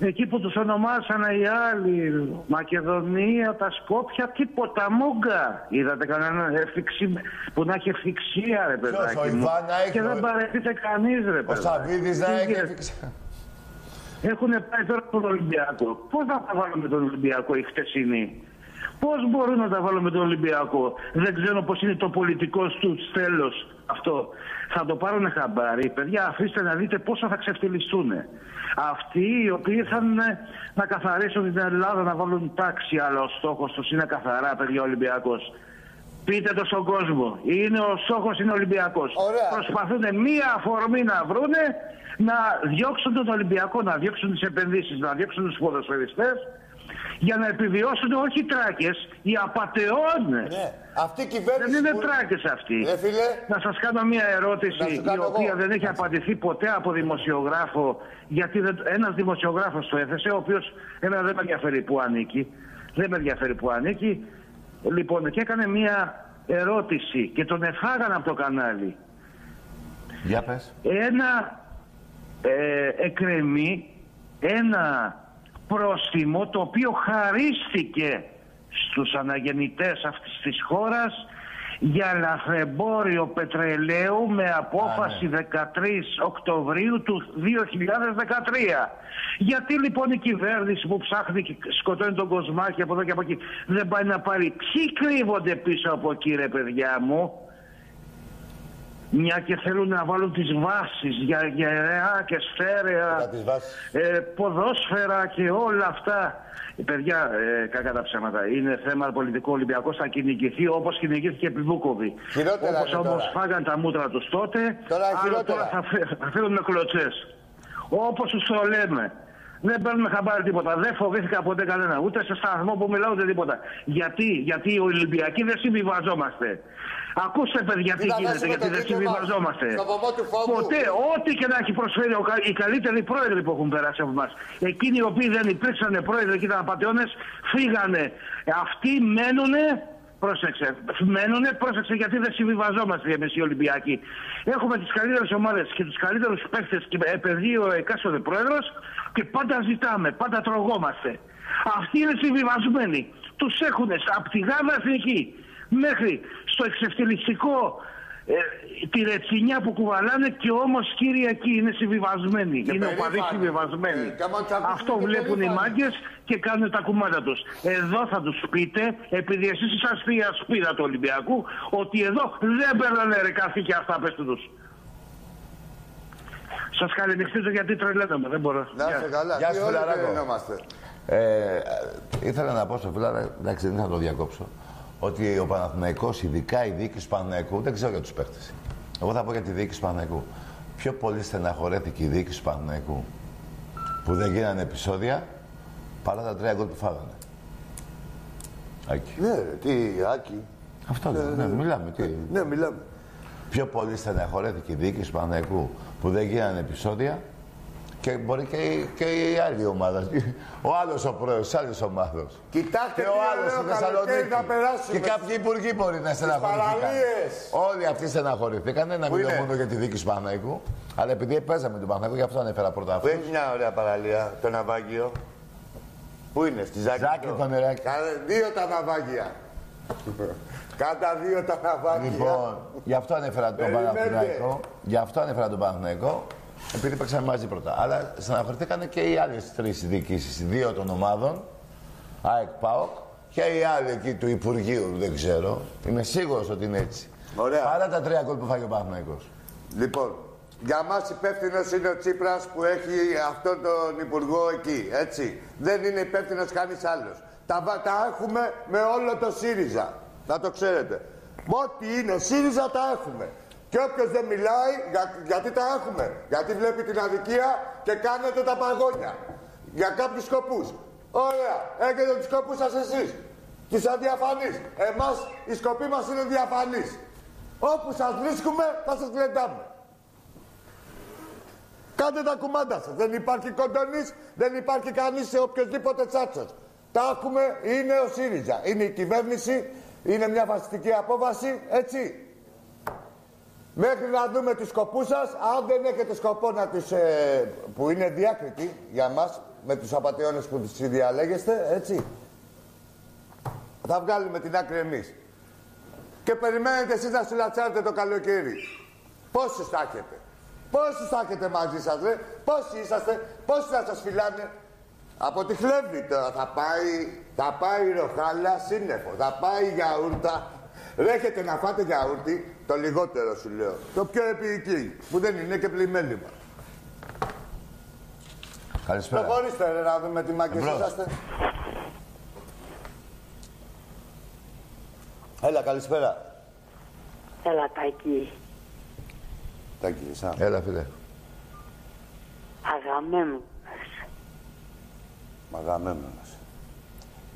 Εκεί που τους ονομάσανε οι άλλοι, Μακεδονία, τα Σκόπια, τίποτα, μούγκα. Είδατε κανένα εφηξι... που να έχει ευθυξία, ρε παιδάκι ο μου. Ιβάν να έχει, Και ο- δεν παρετείται κανείς, ρε Ο παιδάκι. Σαββίδης να Τι έχει γίνεται; έφυξε. Έχουν πάει τώρα τον Ολυμπιακό. Πώς θα τα βάλω με τον Ολυμπιακό οι χτεσινοί; Πώς μπορούν να τα βάλω με τον Ολυμπιακό; Δεν ξέρω πώς είναι το πολιτικό του τέλος αυτό. Θα το πάρουν χαμπάρι. Παιδιά, αφήστε να δείτε πόσο θα ξεφτυλιστούν. Αυτοί οι οποίοι ήρθαν ε, να καθαρίσουν την Ελλάδα, να βάλουν τάξη, αλλά ο στόχος τους είναι καθαρά, παιδιά, Ολυμπιακός. Πείτε το στον κόσμο. Είναι ο στόχος είναι Ολυμπιακός. Ωραία. Προσπαθούν μία αφορμή να βρούνε να διώξουν τον Ολυμπιακό, να διώξουν τις επενδύσεις, να διώξουν τους ποδοσφαιριστές για να επιβιώσουν όχι οι τράκες, οι απαταιώνες. Ναι. Αυτή η κυβέρνηση. Δεν είναι που- τράκες αυτοί. Ρε φίλε, Να σας κάνω μια Να ερώτηση σου η κάνω οποία εγώ. δεν έχει απαντηθεί ποτέ από δημοσιογράφο γιατί δεν, ένας δημοσιογράφος το έθεσε ο οποίος εμένα δεν με ενδιαφέρει που ανήκει δεν με ενδιαφέρει που ανήκει λοιπόν και έκανε μια ερώτηση και τον εφάγαν από το κανάλι Για πες. ένα ε, εκρεμεί ένα πρόστιμο το οποίο χαρίστηκε στους αναγεννητές αυτής της χώρας για λαθρεμπόριο πετρελαίου με απόφαση 13 Οκτωβρίου του 2013. Γιατί λοιπόν η κυβέρνηση που ψάχνει και σκοτώνει τον κοσμάκι από εδώ και από εκεί δεν πάει να πάρει; Ποιοι κρύβονται πίσω από εκεί ρε παιδιά μου; Μια και θέλουν να βάλουν τις βάσεις για γεραία και στέρεα, Για τις βάσεις. ε, ποδόσφαιρα και όλα αυτά. Ε, παιδιά, ε, κακά τα ψέματα. Είναι θέμα πολιτικό. Ο Ολυμπιακός θα κυνηγηθεί όπως κυνηγήθηκε επί Βούκοβη. Χειρότερα Όπως είναι όμως τώρα. φάγαν τα μούτρα τους τότε, Τώρα άρα χειρότερα. τώρα θα, φε- θα φέρουν κλωτσές. Όπως τους το λέμε. Δεν παίρνουμε χαμπάρι τίποτα. Δεν φοβήθηκα ποτέ κανένα. Ούτε σε σταθμό που μιλάω ούτε τίποτα. Γιατί, γιατί οι Ολυμπιακοί δεν συμβιβαζόμαστε. Ακούστε, παιδιά, τι Ήταν γίνεται, μέσα με γιατί το δεν δίκαιο μας, συμβιβαζόμαστε. στο βωμό του φόβου. Ποτέ, ό,τι και να έχει προσφέρει ο, κα- οι καλύτεροι πρόεδροι που έχουν περάσει από εμάς. Εκείνοι οι οποίοι δεν υπήρξαν πρόεδροι και ήταν απαταιώνες, φύγανε. Αυτοί μένουνε. Πρόσεξε, μένουνε, πρόσεξε γιατί δεν συμβιβαζόμαστε εμείς οι Ολυμπιακοί. Έχουμε τις καλύτερες ομάδες και τους καλύτερους παίχτε και επενδύει ο εκάστοτε πρόεδρος και πάντα ζητάμε, πάντα τρογόμαστε. Αυτοί είναι συμβιβασμένοι. Τους έχουν από τη γάμα εθνική μέχρι στο εξευτελιστικό ε, τη ρετσινιά που κουβαλάνε και όμως Κυριακή είναι συμβιβασμένοι. Και είναι περήφανοι. οπαδοί συμβιβασμένοι. Ε, και άμα τους ακούσουν Αυτό και βλέπουν οι περήφανοι. μάγκες και κάνουν τα κουμάντα τους. Εδώ θα τους πείτε, επειδή εσείς είσαστε η ασπίδα του Ολυμπιακού, ότι εδώ δεν παίρνανε ρε καθήκια αυτά πέστε τους. Σας καληνυχτίζω γιατί τρελαίνομαι, δεν μπορώ. Να Γεια. είστε καλά. Γεια Τι σου, όλοι φιλαράκο. τρελαινόμαστε. Ε, ήθελα να πω στο φίλο, εντάξει δεν θα το διακόψω, ότι ο Παναθηναϊκός, ειδικά η διοίκηση του Παναθηναϊκού, δεν ξέρω για τους παίχτες. Εγώ θα πω για τη διοίκηση του Παναθηναϊκού. Πιο πολύ στεναχωρέθηκε η διοίκηση του Παναθηναϊκού που δεν γίνανε επεισόδια παρά τα τρία γκολ που φάγανε. Άκη. Ναι, ρε, τι, Άκη. Αυτό λέω, ναι, μιλάμε. Τι. Ναι, μιλάμε. Πιο πολύ στεναχωρέθηκε η διοίκηση του Παναθηναϊκού που δεν γίνανε επεισόδια και μπορεί και, η- και η άλλη ομάδα. Ο άλλος ο πρόεδρος της άλλης ομάδα. Κοιτάξτε Και τι ο άλλος ωραίο στη καλοκαίρι Θεσσαλονίκη. θα περάσουμε. Και κάποιοι υπουργοί μπορεί να στεναχωρηθήκαν. παραλίες. Όλοι αυτοί στεναχωρηθήκαν. Ένα Πού μιλάω είναι; μόνο για τη διοίκηση του Παναθηναϊκού. Αλλά επειδή παίζαμε τον Παναθηναϊκό, γι' αυτό ανέφερα πρώτα Που αυτό. έχει μια ωραία παραλία, το ναυάγιο; Πού είναι, στη Ζάκη. Ζάκη το νεράκι. Κάνε δύο τα ναυάγια. Κάτα δύο τα ναυάγια. Λοιπόν, γι' αυτό ανέφερα τον Περιμένετε. Παναθηναϊκό. Γι' αυτό ανέφερα τον Παναθηναϊκό. Επειδή παίξαμε μαζί πρώτα. Αλλά στεναχωρηθήκαν και οι άλλες τρεις διοικήσεις. Δύο των ομάδων. ΑΕΚ ΠΑΟΚ. Και οι άλλοι εκεί του Υπουργείου, δεν ξέρω. Είμαι σίγουρος ότι είναι έτσι. Ωραία. Παρά τα τρία γκολ που φάγει ο Παναθηναϊκός. Λοιπόν, για μας υπεύθυνος είναι ο Τσίπρας που έχει αυτόν τον υπουργό εκεί, έτσι. Δεν είναι υπεύθυνος κανείς άλλος. Τα, βα- τα έχουμε με όλο το ΣΥΡΙΖΑ. Να το ξέρετε. Ό,τι είναι ΣΥΡΙΖΑ τα έχουμε. Και όποιος δεν μιλάει, για- γιατί τα έχουμε. Γιατί βλέπει την αδικία και κάνετε τα παγόνια. Για κάποιους σκοπούς. Ωραία. Έχετε τους σκοπούς σας εσείς. Τους αδιαφανείς. Εμάς, οι σκοποί μας είναι διαφανείς. Όπου σας βρίσκουμε, θα σας γλεντάμε. Κάντε τα κουμάντα σας. Δεν υπάρχει κοντονής, δεν υπάρχει κανείς σε οποιοδήποτε τσάτσος. Τα έχουμε, είναι ο ΣΥΡΙΖΑ. Είναι η κυβέρνηση, είναι μια φασιστική απόβαση, έτσι. Μέχρι να δούμε τους σκοπούς σας, αν δεν έχετε σκοπό να τους, ε, που είναι διάκριτοι για μας, με τους απαταιώνες που τους διαλέγεστε, έτσι. Θα βγάλουμε την άκρη εμείς. Και περιμένετε εσείς να συλλατσάρετε το καλοκαίρι. Πόσους θα έχετε. Πόσους θα έχετε μαζί σας, ρε. Πόσοι είσαστε. Πόσοι θα σας φυλάνε. Από τη χλέβη τώρα θα πάει, θα πάει ροχάλα σύννεφο. Θα πάει γιαούρτα. Ρε έχετε να φάτε γιαούρτι, το λιγότερο σου λέω. Το πιο επίοικη, που δεν είναι και πλημέλημα. Καλησπέρα. Προχωρήστε ρε να δούμε τι μάγκες Εμπρός. είσαστε. Έλα, καλησπέρα. Έλα, Τάκη. Τα κύριε Έλα, φίλε. Αγαμέμνος. Αγαμέμνονας.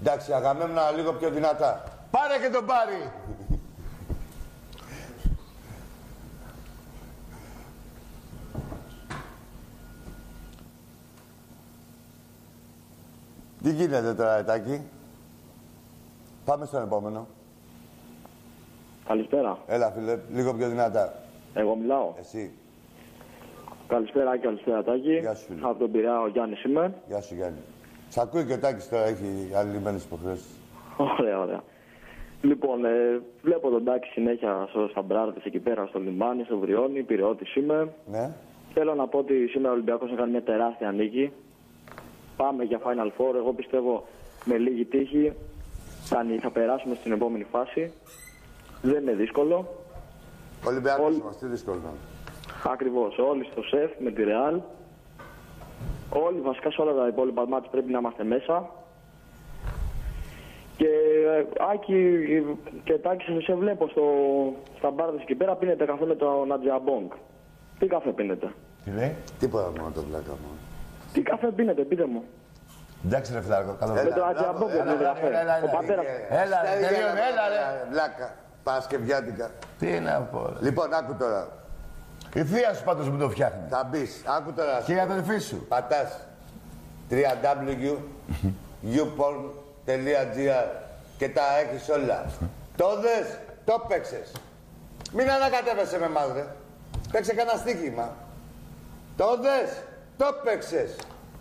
Εντάξει, Αγαμέμνονα λίγο πιο δυνατά. Πάρε και τον πάρει. Τι γίνεται τώρα, Ετάκη; Πάμε στον επόμενο. Καλησπέρα. Έλα, φίλε, λίγο πιο δυνατά. Εγώ μιλάω. Εσύ. Καλησπέρα και καλησπέρα Τάκη. Γεια σου, φίλε. Από τον Πειραιά ο Γιάννης είμαι. Γεια σου, Γιάννη. Σ' ακούει και ο Τάκης τώρα, έχει αλληλημένες υποχρεώσεις. Ωραία, ωραία. Λοιπόν, ε, βλέπω τον Τάκη συνέχεια στο Σταμπράρτες εκεί πέρα στο λιμάνι, στο Βριόνι, Πειριώτης είμαι. Ναι. Θέλω να πω ότι σήμερα ο Ολυμπιακός θα κάνει μια τεράστια νίκη. Πάμε για Final Four. Εγώ πιστεύω με λίγη τύχη θα, θα περάσουμε στην επόμενη φάση. Δεν είναι δύσκολο. Ολυμπιακός Όλοι- είμαστε, τι δύσκολο να είναι. Ακριβώς. Όλοι στο σεφ με τη Ρεάλ. Όλοι βασικά σε όλα τα υπόλοιπα μάτια πρέπει να είμαστε μέσα. Και ε, Άκη και Τάκης σε- σε βλέπω στο, στα μπάρδες εκεί πέρα πίνετε καφέ με τον Νατζιαμπόγκ. Τι καφέ πίνετε; Τι λέει; Τίποτα μόνο το βλάκα μου. Τι καφέ πίνετε, πείτε μου. Εντάξει, ρε φιλάρικο, καλό Με βράδυ. το Ατζαμπό που είναι γραφέ. έλα, έλα, Ο έλα. πατέρας. Έλα, ρε, τελείωνε, έλα, ρε. Βλάκα. Παρασκευιάτικα. Τι να πω, ρε. Λοιπόν, άκου τώρα. Η θεία σου πάντως μου το φτιάχνει. Θα μπεις. Άκου τώρα. Και η αδελφή σου. Πατάς www.youporn.gr και τα έχεις όλα. το δες, το παίξες. Μην ανακατεύεσαι με εμάς, ρε. Παίξε κανένα στοίχημα. Το δες, το παίξες.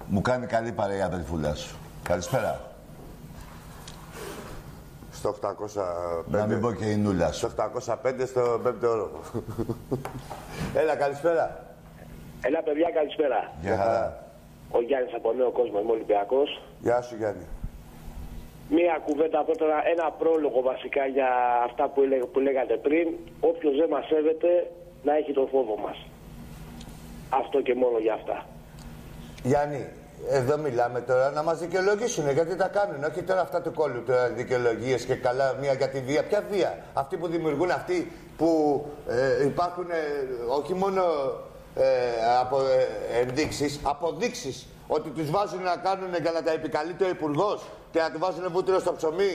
Μου κάνει καλή παρέα η αδελφούλα σου. Καλησπέρα. Στο 805. Να μην πω και η νούλα σου. Στο 805 στο πέμπτο όροφο. Έλα, καλησπέρα. Έλα, παιδιά, καλησπέρα. Για χαρά. Ο Γιάννης από Νέο Κόσμο, είμαι Ολυμπιακός. Γεια σου, Γιάννη. Μία κουβέντα πρώτα, ένα πρόλογο βασικά για αυτά που, έλεγα, που λέγατε πριν. Όποιος δεν μας σέβεται, να έχει τον φόβο μας. Αυτό και μόνο για αυτά. Γιάννη, εδώ μιλάμε τώρα να μας δικαιολογήσουν γιατί τα κάνουν. Όχι τώρα αυτά του κόλλου, τώρα δικαιολογίες και καλά, μία για τη βία. Ποια βία, αυτοί που δημιουργούν, αυτοί που ε, υπάρχουν ε, όχι μόνο ε, από ε, ενδείξεις, αποδείξεις ότι τους βάζουν να κάνουν για να τα επικαλείται ο υπουργός και να του βάζουν βούτυρο στο ψωμί.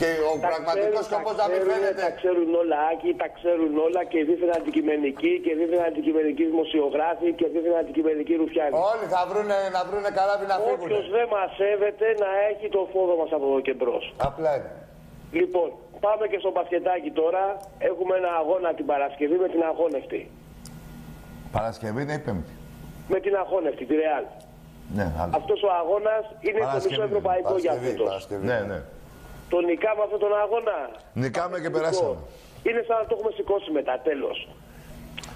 Και ο πραγματικό ξέρουν, σκοπό τα να μην ξέρουν, φαίνεται. Τα ξέρουν όλα, Άκη, τα ξέρουν όλα και δίθεν αντικειμενικοί και δίθεν αντικειμενικοί δημοσιογράφοι και δίθεν αντικειμενικοί ρουφιάνοι. Όλοι θα βρούνε, να βρούνε καράβι να φύγουν. Όποιος δεν μας σέβεται να έχει το φόβο μας από εδώ και μπρος. Απλά είναι. Λοιπόν, πάμε και στο μπασκετάκι τώρα. Έχουμε ένα αγώνα την Παρασκευή με την αγώνευτη. Παρασκευή είναι η Πέμπτη. Με την αγώνευτη, τη Ρεάλ. Ναι, άλλο. Αυτός ο αγώνας είναι το Παρασκευή μισό είναι. ευρωπαϊκό για Παρασκευή, φέτο. Παρασκευή. Ναι, ναι. Το νικάμε αυτόν τον αγώνα. Νικάμε και περάσαμε. Είναι σαν να το έχουμε σηκώσει μετά, τέλος.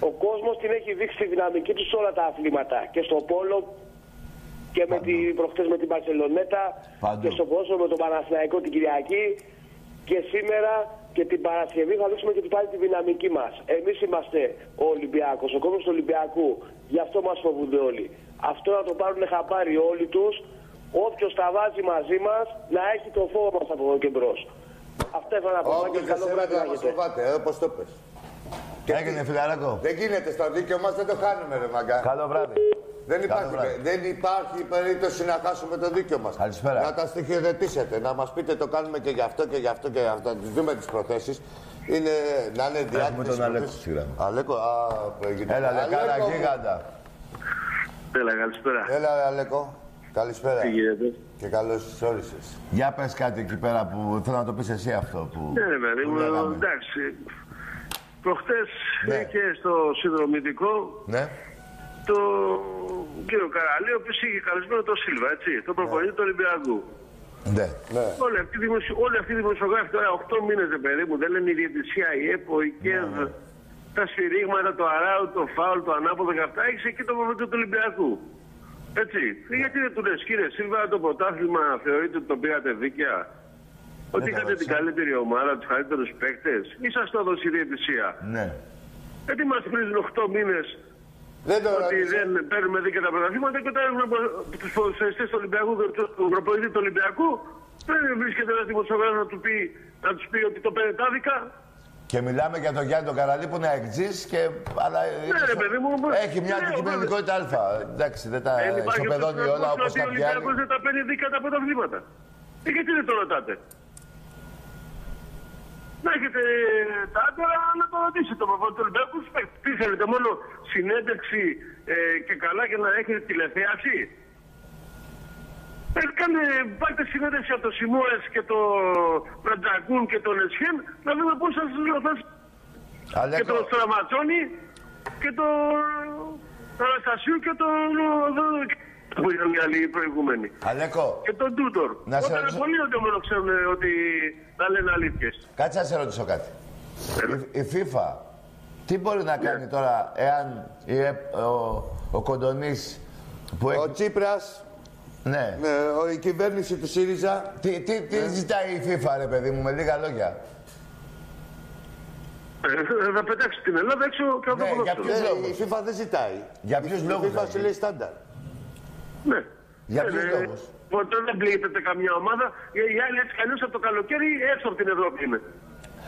Ο κόσμος την έχει δείξει τη δυναμική του σε όλα τα αθλήματα. Και στο πόλο και με τη, προχτές με την Παρσελονέτα Παντού. και στο πόσο με τον Παναθηναϊκό την Κυριακή και σήμερα και την Παρασκευή θα δείξουμε και πάλι τη δυναμική μας. Εμείς είμαστε ο Ολυμπιακός, ο κόσμος του Ολυμπιακού. Γι' αυτό μας φοβούνται όλοι. Αυτό να το πάρουν χαμπάρι όλοι τους. Όποιος τα βάζει μαζί μας να έχει το φόβο μας από εδώ και μπρος. Αυτά ήθελα να πω. Όποιος και δεν καλό βράδυ σέβεται να να μας έχετε. φοβάται, ε, όπως το πες. Έγινε φιλαράκο. Δεν γίνεται στο δίκαιο μας, δεν το χάνουμε ρε μαγκά. Καλό βράδυ. Δεν Καλό υπάρχει, βράδυ. δεν υπάρχει περίπτωση να χάσουμε το δίκαιο μας. Καλησπέρα. Να τα στοιχειοθετήσετε, να μας πείτε το κάνουμε και γι' αυτό και γι' αυτό και γι' αυτό. Να τις δούμε τις προθέσεις. Είναι, να είναι διάκριτες τον Αλέκο προθέσεις. στη γραμμή. Αλέκο, α, έγινε. Έλα, λεκάρα Αλέκο μου. γίγαντα. Έλα, καλησπέρα. Έλα, ρε, Αλέκο. Καλησπέρα. Τι γίνεται; Και καλώς τις όρισες. Για πες κάτι εκεί πέρα που θέλω να το πεις εσύ αυτό που... Ναι, ρε παιδί που μου, λέγαμε. εντάξει. Προχτές Ναι. είχε στο συνδρομητικό Ναι. το κύριο Καραλή, ο οποίος είχε καλεσμένο τον Σίλβα, έτσι, τον προπονητή του Ολυμπιακού. Ναι. Ναι. Όλοι αυτοί, οι δημοσιο... όλοι αυτοί οι δημοσιογράφοι τώρα 8 μήνες, ρε παιδί μου, δεν λένε η διαιτησία, η ΕΠΟ, η ΚΕΔ, τα σφυρίγματα, το αράου, το φάουλ, το ανάποδο και αυτά. Έχεις εκεί το προπονητή του Ολυμπιακού. Έτσι. Ε, Γιατί δεν του λες, κύριε Σίλβα, το πρωτάθλημα θεωρείτε ότι το πήγατε δίκαια; Ότι είχατε την καλύτερη ομάδα, τους καλύτερους παίκτες, ή σας το έδωσε η διαιτησία; Ναι. Γιατί μας πρίζουν 8 μήνες Δεν το ότι ρώτησε. δεν παίρνουμε δίκαια τα πρωταθλήματα και όταν έχουμε τους ποδοσφαιριστές του Ολυμπιακού και τον προπονητή του Ολυμπιακού, δεν βρίσκεται ένας δημοσιογράφος να του πει, να τους πει ότι το παίρνει τα δικά. Και μιλάμε για τον Γιάννη τον Καραλή που είναι εκτζής και... Αλλά είναι ρε στο- παιδί μου, όμως- Έχει μια ναι, αντικειμενικότητα αλφα. Εντάξει, δεν τα Δεν υπάρχει ισοπεδώνει αυτός όλα ο όπως ότι ο κάποιοι Ολυμπιακός άλλοι. δεν τα παίρνει δίκαια τα πρωταθλήματα. Ε, γιατί δεν το ρωτάτε; Να έχετε τα άντερα να το ρωτήσετε το προπονητή του Ολυμπιακού. Τι θέλετε, μόνο συνέντευξη ε, και καλά και να έχετε τηλεθέαση. Ε, κάνε, πάρτε συνέντευξη από το Σιμόες και το Ραντζακούν και τον Εσχέν να δούμε πώς θα σας ρωτάς και Αλέκο, τον Στραματσόνη και τον Αναστασίου και τον που ήταν οι άλλοι προηγούμενοι. Αλέκο, Και τον Τούτορ. Να σε Όταν ρωτήσω- πολύ οντιμένο ξέρουν ότι θα λένε αλήθειες. κάτσε να σε ρωτήσω κάτι. Η, η FIFA τι μπορεί να κάνει τώρα εάν η, ΕΠ- ο, ο Κοντονής που έχει... Ο Τσίπρας, Ναι. ναι, ο- η κυβέρνηση του ΣΥΡΙΖΑ, Τι, τι, τι ζητάει η FIFA ρε παιδί μου με λίγα λόγια; Ε, θα πετάξει την Ελλάδα έξω και από το Ναι, για ποδόσφαιρο. ποιους ε, λόγους; η FIFA δεν ζητάει. Για ποιους Η λόγους FIFA σου δηλαδή; λέει στάνταρ. Ναι. Για Ε, ποιους ε, λόγους; Ποτέ δεν πλήττεται καμιά ομάδα. Οι οι άλλοι έτσι κανείς από το καλοκαίρι έξω από την Ευρώπη είναι.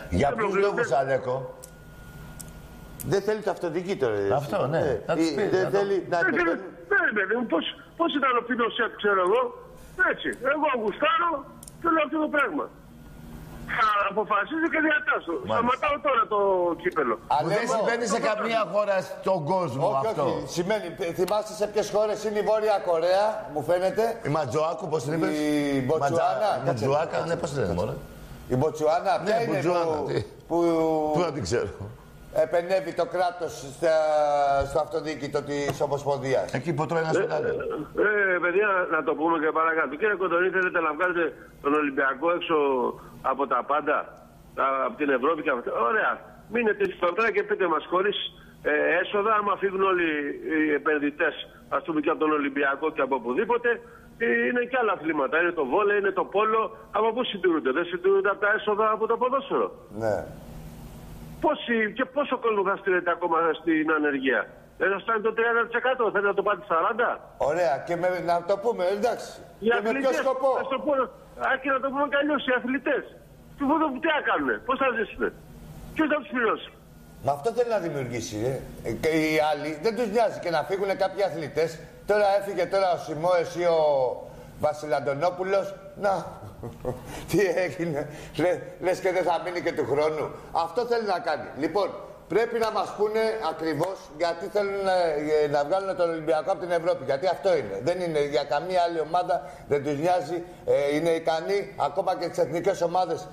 Για δεν ποιους προβλέπετε. λόγους Αλέκο; Δεν θέλει το αυτοδική τώρα. ρε, Αυτό, εσύ. ναι. Ε, Να τους ή- πεις, Δεν να το- θέλει να Ναι, το ναι, παίρνει. ναι, παιδί μου, πώς, Πώς ήταν ο Πινοσέτ, ξέρω εγώ. Έτσι. Εγώ γουστάρω και λέω αυτό το πράγμα. Θα αποφασίζει και διατάσσω. Σταματάω τώρα το κύπελο. Που δεν Αλέκο, συμβαίνει σε καμία χώρα στον κόσμο Όχι, αυτό. όχι. Σημαίνει, θυμάστε σε ποιες χώρες είναι η Βόρεια Κορέα, μου φαίνεται; Η Ματζοάκου, πώς την είπες; Η Μποτσουάνα. Ματζα- Ματζουάκα, ναι, πώς την λένε, μωρέ; Η Μποτσουάνα, ποια Ναι, είναι Μποτσουάνα, που, τι. που Πού να την ξέρω. Επενεύει το κράτος στο αυτοδιοίκητο της Ομοσπονδίας. Εκεί που τρώει ένα στον άλλο. Ε, παιδιά, να το πούμε και παρακάτω. Κύριε Κοντονή, θέλετε να βγάλετε τον Ολυμπιακό έξω από τα πάντα, α- από την Ευρώπη και αυτά. Ωραία. Μείνετε στο τρά και πείτε μας χωρίς ε, έσοδα, άμα φύγουν όλοι οι επενδυτές, ας πούμε και από τον Ολυμπιακό και από οπουδήποτε, ε, είναι και άλλα αθλήματα. Είναι το βόλε, είναι το πόλο. Από πού συντηρούνται, δεν συντηρούνται από τα έσοδα από το ποδόσφαιρο. Ναι. Πόσοι, και πόσο κόσμο θα στείλετε ακόμα στην ανεργία; Δεν θα φτάνει το 30%, θέλετε να το πάτε 40%. Ωραία. Και με, να το πούμε, εντάξει. Οι και με ποιο αθλητές, σκοπό; ας το πω, άκη να το πούμε κι αλλιώς, οι αθλητές. Τι θα, τι θα κάνουνε, πώς θα ζήσουνε. Ποιος θα τους πληρώσει; Μα αυτό θέλει να δημιουργήσει. Ε. Ε, Και οι άλλοι δεν τους νοιάζει και να φύγουν κάποιοι αθλητές. Τώρα έφυγε τώρα ο Σιμώες ή ο Βασιλαντονόπουλος. Να, τι έγινε. Λε, λες και δεν θα μείνει και του χρόνου. Αυτό θέλει να κάνει. Λοιπόν, πρέπει να μας πούνε ακριβώς γιατί θέλουν να, ε, να βγάλουν τον Ολυμπιακό από την Ευρώπη. Γιατί αυτό είναι. Δεν είναι για καμία άλλη ομάδα, δεν τους νοιάζει. Ε, είναι ικανοί ακόμα και τις εθνικές ομάδες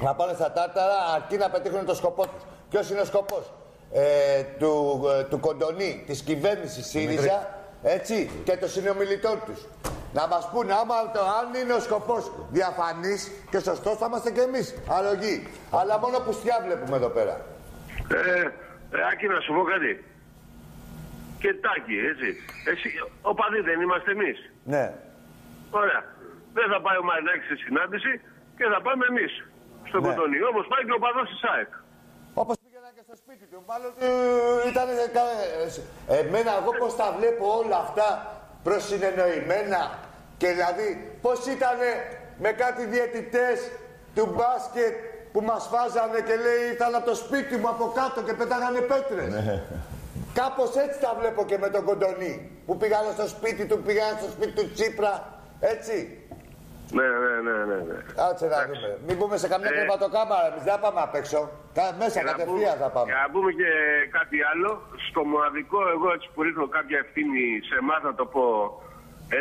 να πάνε στα τάρταρα αρκεί να πετύχουν το σκοπό τους. Ποιος είναι ο σκοπός; Ε, του, ε, του Κοντονή, της κυβέρνησης ΣΥΡΙΖΑ έτσι, και των συνομιλητών τους. Να μας πούνε, άμα το, αν είναι ο σκοπός διαφανής και σωστός, θα είμαστε κι εμείς αρρωγοί. Αλλά μόνο πουστιά βλέπουμε εδώ πέρα. Ε, ε, Άκη να σου πω κάτι. Και τάκι, έτσι. Εσύ, οπαδοί δεν είμαστε εμείς. Ναι. Ωραία. Δεν θα πάει ο Μαρινάκης σε συνάντηση και θα πάμε εμείς στο Ναι. Κοντονί. Όμως πάει και ο παδός της ΑΕΚ. Όπω πήγαινα και στο σπίτι του. Μάλλον ε, ήταν. Εμένα, εγώ πώς τα βλέπω όλα αυτά προσυνεννοημένα. Και δηλαδή, πώς ήταν με κάτι διαιτητές του μπάσκετ που μας φάζανε και λέει ήρθαν από το σπίτι μου από κάτω και πετάγανε πέτρες. Κάπως έτσι τα βλέπω και με τον Κοντονή. Που πήγανε στο σπίτι του, πήγανε στο σπίτι του Τσίπρα. Έτσι. Ναι, ναι, ναι, ναι. ναι. Άτσε να δούμε. Μην πούμε σε καμιά Ε. κρεβατοκάμαρα. Εμείς δεν θα πάμε απ' έξω. Κα- Μέσα Και να κατευθείαν πούμε- θα πάμε. Και να πούμε και κάτι άλλο. Στο μοναδικό, εγώ έτσι που ρίχνω κάποια ευθύνη σε εμάς να το πω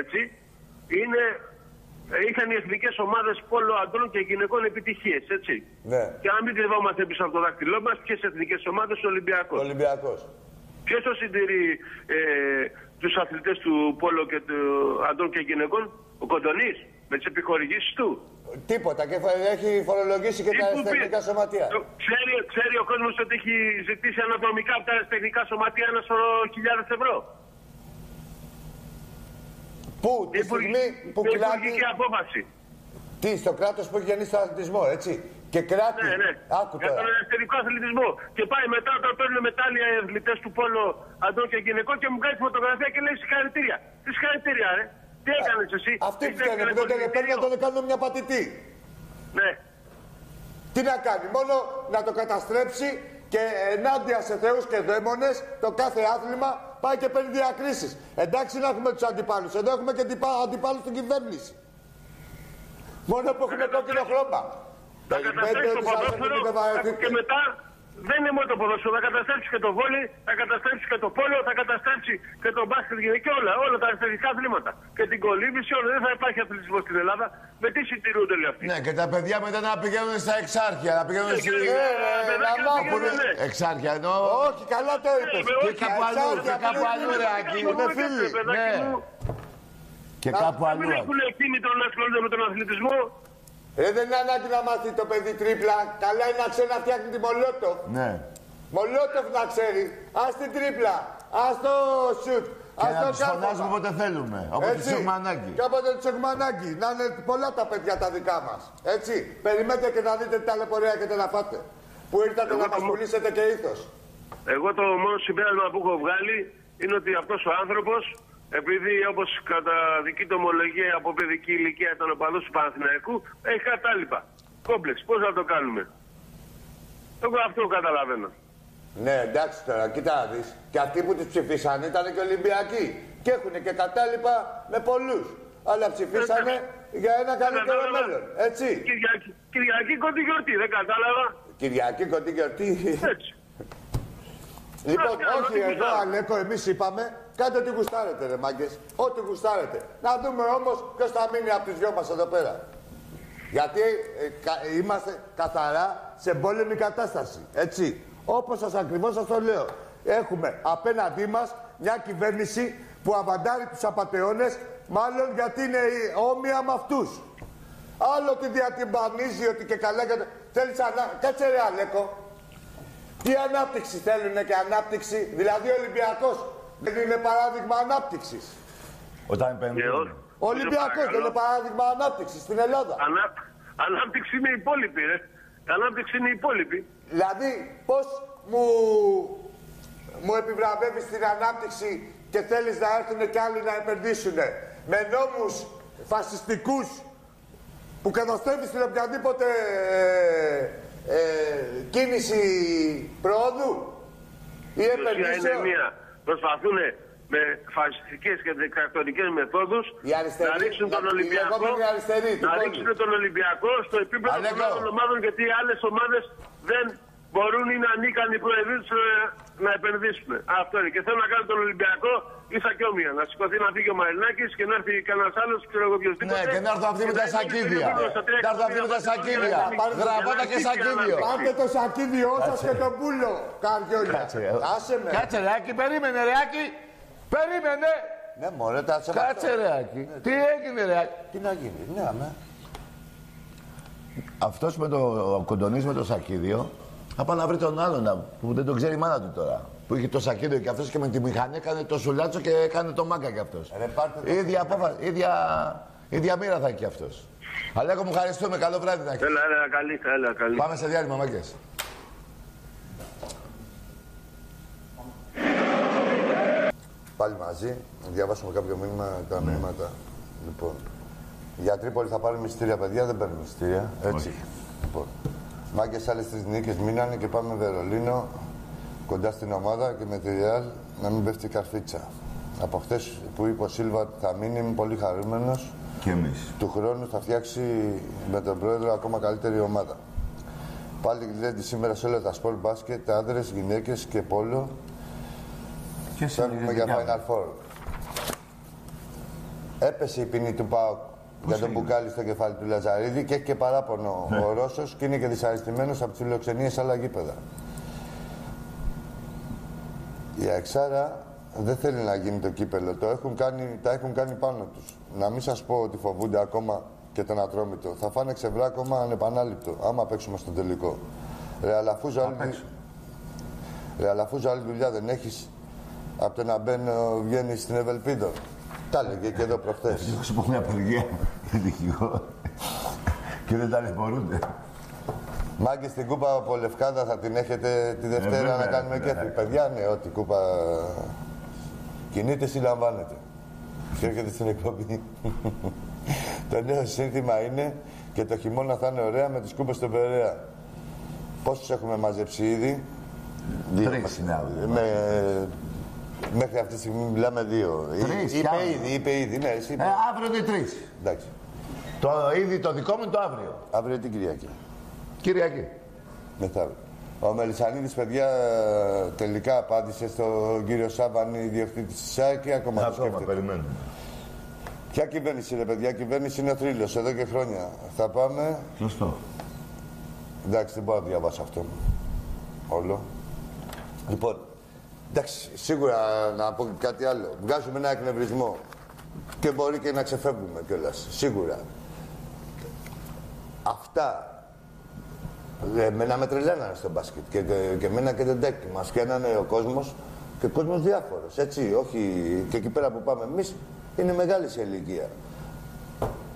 έτσι, είναι. ε, Είχαν οι εθνικές ομάδες πόλο αντρών και γυναικών επιτυχίες, έτσι. Ναι. Και αν μην κρυβόμαστε πίσω από το δάχτυλό μας, ποιες εθνικές ομάδες ο Ολυμπιακός. Ολυμπιακός. Ποιος το συντηρεί ε, τους αθλητές του πόλο και του αντρών και γυναικών, ο Κοντονής, με τις επιχορηγήσεις του. Τίποτα και φο- έχει φορολογήσει και Τι τα που πει- τεχνικά σωματεία. Το- Ξέρει, ξέρει ο κόσμος ότι έχει ζητήσει αναδρομικά από τα τεχνικά σωματεία ένα σωρό χιλιάδες ευρώ. Πού, τη Υπουργη- στιγμή που με κράτη. υπουργική απόφαση. Τι, στο κράτος που έχει γεννήσει τον αθλητισμό, έτσι. Και κράτη. Ναι, ναι. Άκου Για τώρα. τον ελευθερικό αθλητισμό. Και πάει μετά όταν παίρνουν μετάλλια οι αθλητές του πόλο αντρών και γυναικών και μου κάνει φωτογραφία και λέει συγχαρητήρια. Τι συγχαρητήρια, ρε. Τι έκανες εσύ; Αυτοί που Έχεις φταίνε έκανες που δεν τον παίρνουν να κολυμπητήριο. τον κάνουν μια πατητή. Ναι. Τι να κάνει, μόνο να το καταστρέψει και ενάντια σε θεούς και δαίμονες το κάθε άθλημα πάει και παίρνει διακρίσεις. Εντάξει να έχουμε τους αντιπάλους, εδώ έχουμε και αντιπά- αντιπάλους στην κυβέρνηση. Μόνο που έχουμε κόκκινο χρώμα. Θα καταστρέψει το της άλλης ποδόσφαιρο δεν βαρεθείτε. και μετά δεν είναι μόνο το ποδόσφαιρο. Θα καταστρέψει και το βόλι, θα καταστρέψει και το πόλο, θα καταστρέψει και το μπάσκετ και όλα. Όλα τα εθνικά αθλήματα. Και την κολύμβηση, όλα. Δεν θα υπάρχει αθλητισμός στην Ελλάδα. Με τι συντηρούνται όλοι αυτοί; Ναι, και τα παιδιά μετά να πηγαίνουν στα εξάρχεια, να πηγαίνουν στη... Ε, ρε, παιδάκια να πηγαίνουν, μάθουνε. ναι. Εξάρχεια, εννοώ... Όχι, καλά το είπες. Ε, Και όχι, κάπου αλλού, εξάρχεια, και κάπου παιδάκι αλλού, μου, ρε, παιδάκι Άκη. μου, είναι φίλοι. Ναι. Και κάπου Να αλλού. μην έχουν κίνητρο να ασχολούνται με τον αθλητισμό. Ε, δεν είναι ανάγκη να μάθει το παιδί τρίπλα. Καλά είναι να ξέρει να φτιάχνει τη μολότοφ. Ναι. Μολότοφ να ξέρει. Ας την τρίπλα. Ας το σουτ. Και Ας να το τους φωνάζουμε κάρφωμα. όποτε θέλουμε. Όπως τους έχουμε ανάγκη. Και όποτε τους έχουμε ανάγκη. Να είναι πολλά τα παιδιά τα δικά μας. Έτσι. Περιμένετε και να δείτε τι ταλαιπωρία έχετε να φάτε. Που ήρθατε Εγώ να το μας μο- πουλήσετε και ήθος. Εγώ το μόνο συμπέρασμα που έχω βγάλει είναι ότι αυτός ο άνθρωπος, επειδή όπως κατά δική του ομολογία από παιδική ηλικία ήταν ο παδός του Παναθηναϊκού, έχει κατάλοιπα. Κόμπλεξ. Πώς θα το κάνουμε; Εγώ αυτό καταλαβαίνω. Ναι, εντάξει τώρα, κοίτα να δεις. Και αυτοί που τους ψηφίσαν ήταν και Ολυμπιακοί. Και έχουν και κατάλοιπα με πολλούς. Αλλά ψηφίσανε για ένα καλύτερο κατάλαβα. μέλλον. Έτσι. Κυριακή, Κυριακή κοντή γιορτή, δεν κατάλαβα. Κυριακή κοντή γιορτή. Έτσι. Λοιπόν, Να κάνω όχι ό,τι εδώ, γουστάρω. Αλέκο, εμείς είπαμε, κάντε ό,τι γουστάρετε, ρε μάγκες. Ό,τι γουστάρετε. Να δούμε όμως ποιος θα μείνει από του δυο μας εδώ πέρα. Γιατί ε, κα- είμαστε καθαρά σε πόλεμη κατάσταση. Έτσι. Όπως σας ακριβώς σας το λέω. Έχουμε απέναντί μας μια κυβέρνηση που αβαντάρει τους απαταιώνες, μάλλον γιατί είναι η- όμοια με αυτούς. Άλλο ότι διατυμπανίζει ότι και καλά. και- Θέλεις ανα... Κάτσε ρε Αλέκο. Τι ανάπτυξη θέλουνε και ανάπτυξη. Δηλαδή ο Ολυμπιακός δεν είναι παράδειγμα ανάπτυξης. Όταν Και επενδύουν. όχι. Ο Ολυμπιακός δεν είναι παράδειγμα ανάπτυξης στην Ελλάδα. Ανά... Ανάπτυξη είναι η υπόλοιπη, ρε. Ανάπτυξη είναι η υπόλοιπη. Δηλαδή πώς μου, μου επιβραβεύεις την ανάπτυξη και θέλεις να έρθουν και άλλοι να επενδύσουν με νόμους φασιστικούς που καταστρέφεις την οποιαδήποτε ε, ε, κίνηση προόδου ή Η ουσία είναι επενδύσεων. μία. Προσπαθούν με φασιστικές και δικτατορικές μεθόδους Οι αριστεροί, να ρίξουν τον οι Ολυμπιακό, λεγόμενοι αριστεροί του να κόσμου. ρίξουν τον Ολυμπιακό στο επίπεδο των Αλέκο. άλλων ομάδων γιατί οι άλλες ομάδες δεν μπορούν ή είναι ανίκανοι προεδροί τους, ε, να επενδύσουν. Αυτό είναι. Και θέλω να κάνω τον Ολυμπιακό ίσα και όμοια. Να σηκωθεί να φύγει ο Μαρινάκης και να έρθει κανένας άλλος και εγώ οποιοδήποτε. Ναι, και να έρθουν αυτοί με Και τα να είναι σακίδια. επίπεδο στα τρία Να έρθουν αυτοί με τα εκατομμύρια σακίδια. για να Γραβάτα και αρχίσει η σακίδιο. ανάπτυξη. Πάρτε το σακίδιό σας και τον πούλο, καριόλια. Κάτσε, ρε. Άσε με. Κάτσε ρε Άκη, περίμενε ρε Άκη. Περίμενε. Ναι, μωρέ, τα σε Κάτσε ρε Άκη. Τι έγινε ρε Άκη. Τι να γίνει, ναι, αμέ. Αυτός με το κοντονής με το σακίδιο θα πάει να βρει τον άλλον να- που δεν τον ξέρει η μάνα του τώρα. Που είχε το σακίδιο και αυτός και με τη μηχανή έκανε το σουλάτσο και έκανε το μάγκα κι αυτός. Ρε, πάρτε το. ίδια, απόφαση, ίδια, ίδια μοίρα θα έχει κι αυτός. Αλέκο μου ευχαριστούμε. Καλό βράδυ να έχεις. Έλα, έλα, καλή, έλα, καλή. Πάμε σε διάλειμμα, μάγκες. Πάλι μαζί, διαβάσουμε κάποιο μήνυμα, τα μηνύματα. Λοιπόν, για Τρίπολη θα πάρουμε εισιτήρια, παιδιά, δεν παίρνουμε εισιτήρια. Έτσι. Λοιπόν, Μάγκες άλλες τρεις νίκες μείνανε και πάμε Βερολίνο, κοντά στην ομάδα και με τη Real να μην πέφτει η καρφίτσα. Από χθες που είπε ο Σίλβα ότι θα μείνει, είμαι πολύ χαρούμενος. Και εμείς. Του χρόνου θα φτιάξει με τον πρόεδρο ακόμα καλύτερη ομάδα. Πάλι γλέντι σήμερα σε όλα τα σπορ μπάσκετ, άντρες, γυναίκες και πόλο. Και Φεύγουμε για Final Four. Έπεσε η ποινή του ΠΑΟΚ για τον μπουκάλι στο κεφάλι του Λαζαρίδη και έχει και παράπονο ο Ρώσος και είναι και δυσαρεστημένος από τις φιλοξενίες σε άλλα γήπεδα. Η Αξάρα δεν θέλει να γίνει το κύπελο. Το έχουν κάνει, τα έχουν κάνει πάνω τους. Να μην σας πω ότι φοβούνται ακόμα και τον Ατρόμητο. Θα φάνε ξεβράκωμα ανεπανάληπτο, άμα παίξουμε στον τελικό. Ρε, αλλά αφού άλλη, ρε, αλλά αφού άλλη δουλειά δεν έχεις, από το να μπαίνω βγαίνεις στην Ευελπίδο. Τα έλεγε και εδώ προχθές. Ευτυχώς που έχουν απεργία. Ευτυχώς. και δεν τα ταλαιπωρούνται. Μάγκες στην κούπα από Λευκάδα θα την έχετε τη Δευτέρα βέβαια, να κάνουμε βέβαια. κέφι. Παιδιά, ναι, ό,τι κούπα κινείται, συλλαμβάνεται. Και έρχεται στην εκπομπή. *laughs* το νέο σύνθημα είναι και το χειμώνα θα είναι ωραία με τις κούπες στον Περαία. Πόσους έχουμε μαζέψει ήδη; Τρεις είναι αύριο. Με, μέχρι αυτή τη στιγμή μιλάμε δύο. Τρεις, κι είπε άλλο. ήδη, είπε ήδη. Ναι, εσύ Ε, είπε. αύριο είναι τρεις. Εντάξει. Το ήδη το δικό μου είναι το αύριο. Αύριο την Κυριακή. Κυριακή. Μετά. Ο Μελισανίδης, παιδιά, τελικά απάντησε στον κύριο Σάβανη, διοκτήτη της ΣΑΕ και ακόμα το Ακόμα σκέφτεται. περιμένουμε. Ποια κυβέρνηση, ρε παιδιά, κυβέρνηση είναι ο θρύλος, εδώ και χρόνια. Θα πάμε... Σωστό. Εντάξει, δεν μπορώ να διαβάσω αυτό. Όλο. Λοιπόν, εντάξει, σίγουρα να πω και κάτι άλλο. Βγάζουμε ένα εκνευρισμό. Και μπορεί και να ξεφεύγουμε κιόλας. Σίγουρα. Αυτά. Εμένα με τρελαίνανε στο μπάσκετ. Και, και, και εμένα και δεν τέκνη. Μας πιάνανε ο κόσμος και ο κόσμος διάφορος. Έτσι, όχι. Και εκεί πέρα που πάμε εμείς είναι μεγάλη σε ηλικία.